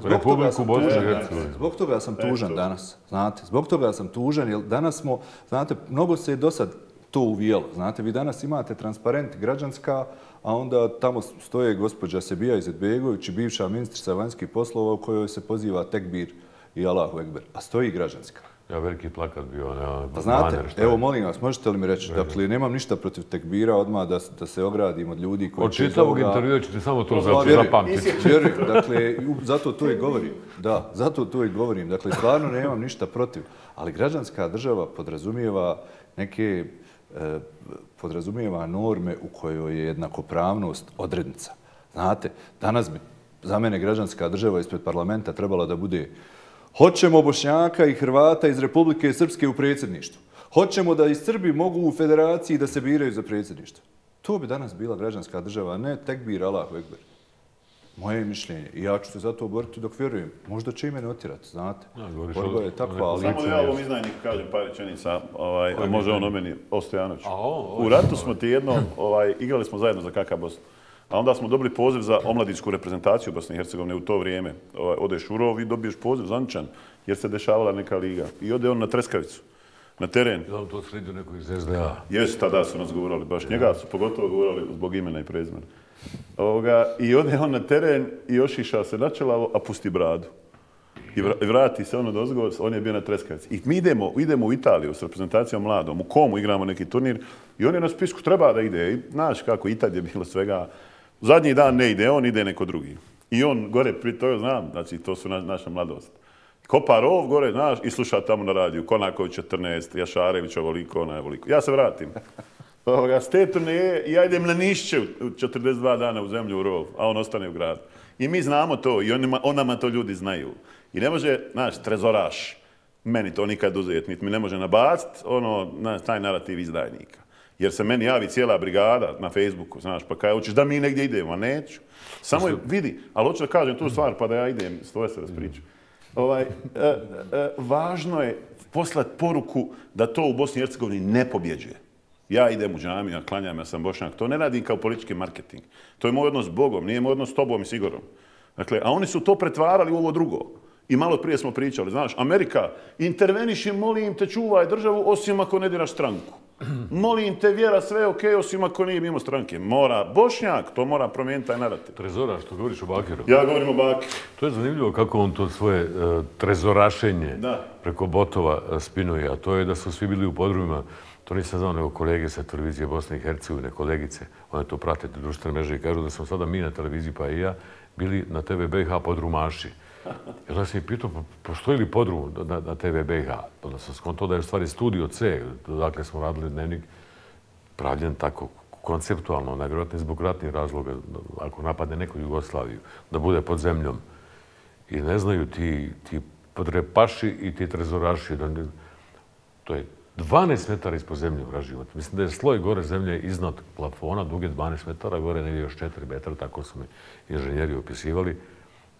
Republiku Bosne i. Hercegovine. Zbog toga sam tužan danas, znate. Zbog toga sam tužan, jer danas smo, znate, mnogo se je do sad to uvijelo. Znate, vi danas imate transparent građanska, a onda tamo stoje gospođa Sebija Izetbegović i bivša ministrica vanjskih poslova u kojoj se poziva Tekbir i Allahu Ekber. A stoji građanska. Ja veliki plakat bio na Pa znate, je. evo molim vas, možete li mi reći, dakle, nemam ništa protiv Tekbira odmah da, da se ogradim od ljudi koji Od čitavog ovoga- intervjua ćete samo to vjerujem, zapamtiti. Vjerujem, dakle, zato to i govorim. Da, zato to i govorim. Dakle, stvarno nemam ništa protiv. Ali građanska država podrazumijeva neke e, podrazumijeva norme u kojoj je jednakopravnost odrednica. Znate, danas bi za mene građanska država ispred parlamenta trebala da bude hoćemo Bošnjaka i Hrvata iz Republike Srpske u predsjedništvu. Hoćemo da i Srbi mogu u federaciji da se biraju za predsjedništvo. To bi danas bila građanska država, a ne tekbir Allahu Ekber. Moje je mišljenje. I ja ću se za to boriti dok vjerujem. Možda će i mene otirati, znate. Ja, Borba je takva, ali... Samo ja ovom izdajniku kažem par rečenica, ovaj, a može on o meni, o Stojanoviću. A, o, o, U ratu smo ti jednom, ovaj, igrali smo zajedno za KK Bosnu. A onda smo dobili poziv za omladinsku reprezentaciju Bosne i Hercegovine u to vrijeme. Ovaj, odeš u rov i dobiješ poziv zančan, jer se dešavala neka liga. I ode on na Treskavicu, na teren. Ja vam to sredio neko iz SDA. Jes, tada su nas govorili, baš njega su pogotovo govorili zbog imena i prezimena. Ovoga, I ode on na teren i ošiša se načelavo, a pusti bradu. I vra- i vrati se ono dozgo, on je bio na Treskavici. I mi idemo, idemo u Italiju s reprezentacijom mladom, u Komu igramo neki turnir i on je na spisku, treba da ide. I znaš kako, i tad je bilo svega. Zadnji dan ne ide, on ide neko drugi. I on gore, pri to znam, znači to su na, naša mladost. Kopa rov gore, znaš, i sluša tamo na radiju. Konaković 14, Jašarević ovoliko, ona je ovoliko. Ja se vratim. [laughs] Ovoga, s te turneje, ja idem na Nišće 42 dana u zemlju u rov, a on ostane u gradu. I mi znamo to i onima, onama to ljudi znaju. I ne može, znaš, trezoraš, meni to nikad uzeti, niti mi ne može nabaciti ono, na, taj narativ izdajnika. Jer se meni javi cijela brigada na Facebooku, znaš, pa kaj, hoćeš da mi negdje idemo, a neću. Samo je, vidi, ali hoću da kažem tu stvar, pa da ja idem, s tvoje se raspričam. Ovaj, e, e, važno je poslati poruku da to u Bosni i Hercegovini ne pobjeđuje. Ja idem u džamiju, ja klanjam, ja sam bošnjak. To ne radim kao politički marketing. To je moj odnos s Bogom, nije moj odnos s tobom i s Igorom. Dakle, a oni su to pretvarali u ovo drugo. I malo prije smo pričali, znaš, Amerika, interveniši, molim te, čuvaj državu, osim ako ne diraš stranku. Molim te, vjera, sve je okej, osim ako nije mimo stranke. Mora, Bošnjak, to mora promijeniti taj narativ. Trezora, što govoriš o Bakiru. Ja govorim o Baki. To je zanimljivo kako on to svoje uh, trezorašenje Da. preko botova uh, spinuje, a to je da su svi bili u podrumima, to nisam znao nego kolege sa televizije Bosne i Hercegovine, kolegice, one to prate te društvene mreže i kažu da smo sada mi na televiziji, pa i ja, bili na TV BiH podrumaši. [laughs] I onda sam ih pitao, pa postoji li podrum na, na TV BiH? Onda sam skontao da je u stvari studio C, dakle smo radili dnevnik, pravljen tako konceptualno, najvjerojatnije zbog ratnih razloga, ako napadne neku Jugoslaviju, da bude pod zemljom. I ne znaju ti, ti podrepaši i ti trezoraši. Da ne, to je 12 metara ispod zemlje vražimo. Mislim da je sloj gore zemlje iznad plafona, duge 12 metara, gore negdje još 4 metra, tako su mi inženjeri opisivali.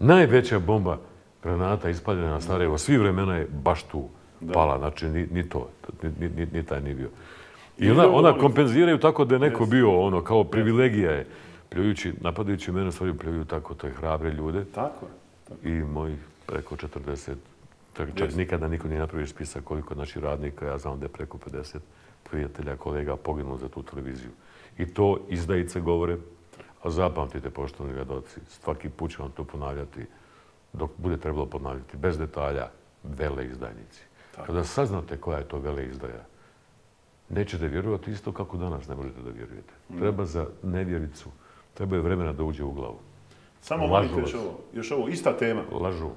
Najveća bomba granata ispaljena na Sarajevo, svi vremena je baš tu pala, znači ni, ni to, ni, ni, ni taj nije bio. I ona, ona kompenziraju tako da je neko bio ono, kao privilegija je, pljujući, napadajući mene, stvari pljuju tako, to je hrabre ljude Tako je. i mojih preko 40, čak, čak nikada niko nije napravio spisak koliko naših radnika, ja znam da je preko 50 prijatelja, kolega poginulo za tu televiziju. I to izdajice govore, a zapamtite, poštovani gledoci, svaki put ću vam to ponavljati dok bude trebalo ponavljati, bez detalja, vele izdajnici. Kada saznate koja je to vele izdaja, nećete vjerovati isto kako danas ne možete da vjerujete. Treba za nevjericu, treba je vremena da uđe u glavu. Samo Lažu molite još ovo, još ovo, ista tema. Lažu.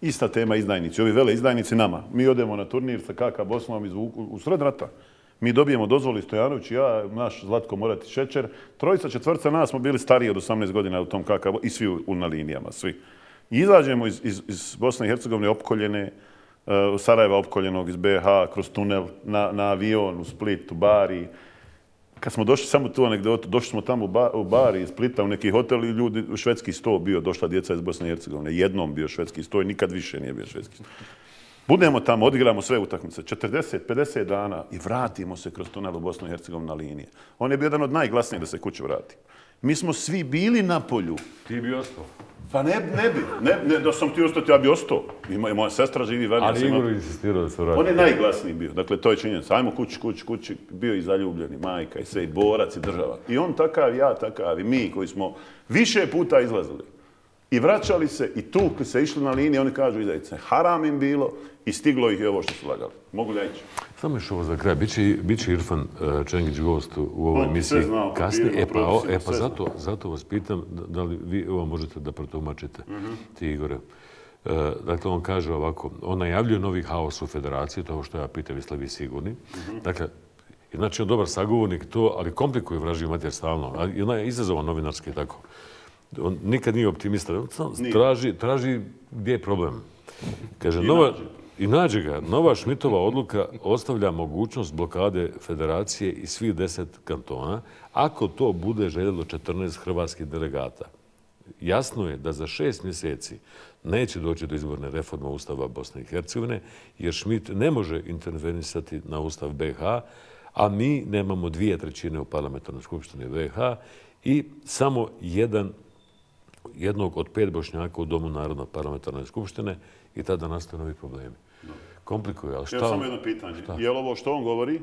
Ista tema izdajnici, ovi vele izdajnici nama. Mi odemo na turnir sa KK Bosnom iz, u, u sred rata. Mi dobijemo dozvoli Stojanović, ja, naš Zlatko Morati Šećer. Trojica četvrca nas smo bili stariji od 18 godina u tom kakav i svi u, u- na linijama, svi. I izađemo iz, iz, iz Bosne i Hercegovine opkoljene, uh, Sarajeva opkoljenog iz BH, kroz tunel, na, na avion u Split, u Bari. Kad smo došli, samo tu anegdotu, došli smo tamo u, ba, u Bari iz Splita u neki hotel i ljudi, u švedski sto bio, došla djeca iz Bosne i Hercegovine. Jednom bio švedski sto i nikad više nije bio švedski sto. Budemo tamo, odigramo sve utakmice, 40, 50 dana i vratimo se kroz tunel u Bosnu i Hercegovinu na linije. On je bio jedan od najglasnijih da se kuće vrati. Mi smo svi bili na polju. Ti bi ostao. Pa ne, ne bi, ne, ne, da sam ti ostati, ja bi ostao. I moja, moja sestra živi vani. ja Ali Igor insistirao da se vrati. on je najglasniji bio. Dakle, to je činjenica. Ajmo kući, kući, kući. Bio i zaljubljeni, majka i sve, i borac i država. I on takav, ja takav, i mi koji smo više puta izlazili. I vraćali se i tukli se, išli na linije, oni kažu izajice. Haram im bilo i stiglo ih je ovo što su lagali. Mogu da ići. Samo još ovo za kraj. Biće, biće Irfan uh, Čengić gost u ovoj ti emisiji kasnije. E pa, o- e pa zato, zato vas pitam da, da li vi ovo možete da protumačite, Mhm. ti Igore. Uh, dakle, on kaže ovako, on najavljuje novi haos u federaciji, to što ja pitam, jeste vi sigurni. Mhm. Dakle, znači on dobar sagovornik to, ali komplikuje vražiju mater stalno. I ona je izazovan novinarski tako. On nikad nije optimista. Traži, traži gdje je problem. Kaže, nova, i nađe ga. Nova Šmitova odluka ostavlja mogućnost blokade federacije i svih deset kantona ako to bude željelo 14 hrvatskih delegata. Jasno je da za šest mjeseci neće doći do izborne reforme Ustava Bosne i Hercegovine, jer Šmit ne može intervenisati na Ustav BH, a mi nemamo dvije trećine u parlamentarnoj skupštini BH i samo jedan jednog od pet bošnjaka u Domu Narodno parlamentarne skupštine i tada nastaju novi problemi. Komplikuje, ali šta... Evo samo jedno pitanje. Šta? Je li ovo što on govori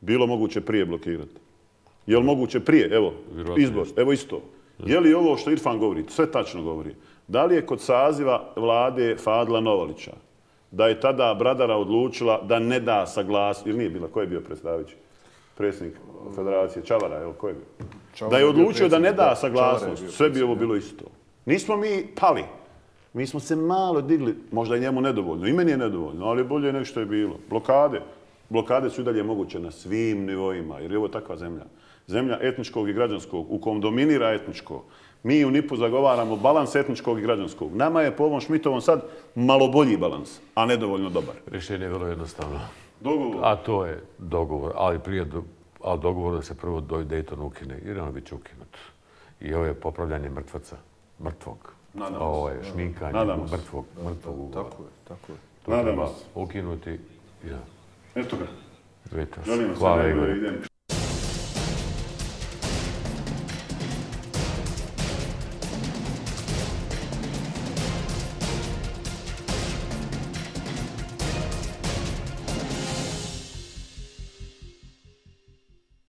bilo moguće prije blokirati? Je li moguće prije? Evo, Vjerojatno izbor. Evo isto. Je li ovo što Irfan govori, sve tačno govori, da li je kod saziva vlade Fadla Novalića, da je tada Bradara odlučila da ne da saglas, ili nije bila, ko je bio predstavljajući? Predsjednik federacije, Čavara, evo, ko je bio? Čavara da je je odlučio da ne da je saglasnost, sve bi ovo bilo isto. Nismo mi pali. Mi smo se malo digli, možda i njemu nedovoljno, i meni je nedovoljno, ali bolje nego što je bilo. Blokade. Blokade su i dalje moguće na svim nivoima, jer je ovo takva zemlja. Zemlja etničkog i građanskog, u kom dominira etničko. Mi u NIP-u zagovaramo balans etničkog i građanskog. Nama je po ovom Šmitovom sad malo bolji balans, a nedovoljno dobar. Rješenje je vrlo jednostavno. Dogovor. A to je dogovor, ali prije do, ali dogovor da se prvo Dayton ukine, jer on bit će ukinut. I ovo je popravljanje mrtvaca, mrtvog. Se. Je šminkanje Nadamo se. mrtvog, mrtvog ugovora. Tako je, tako je. To Nadamo treba se. ukinuti. Ja. Eto ga. Sve hvala Igor. idem.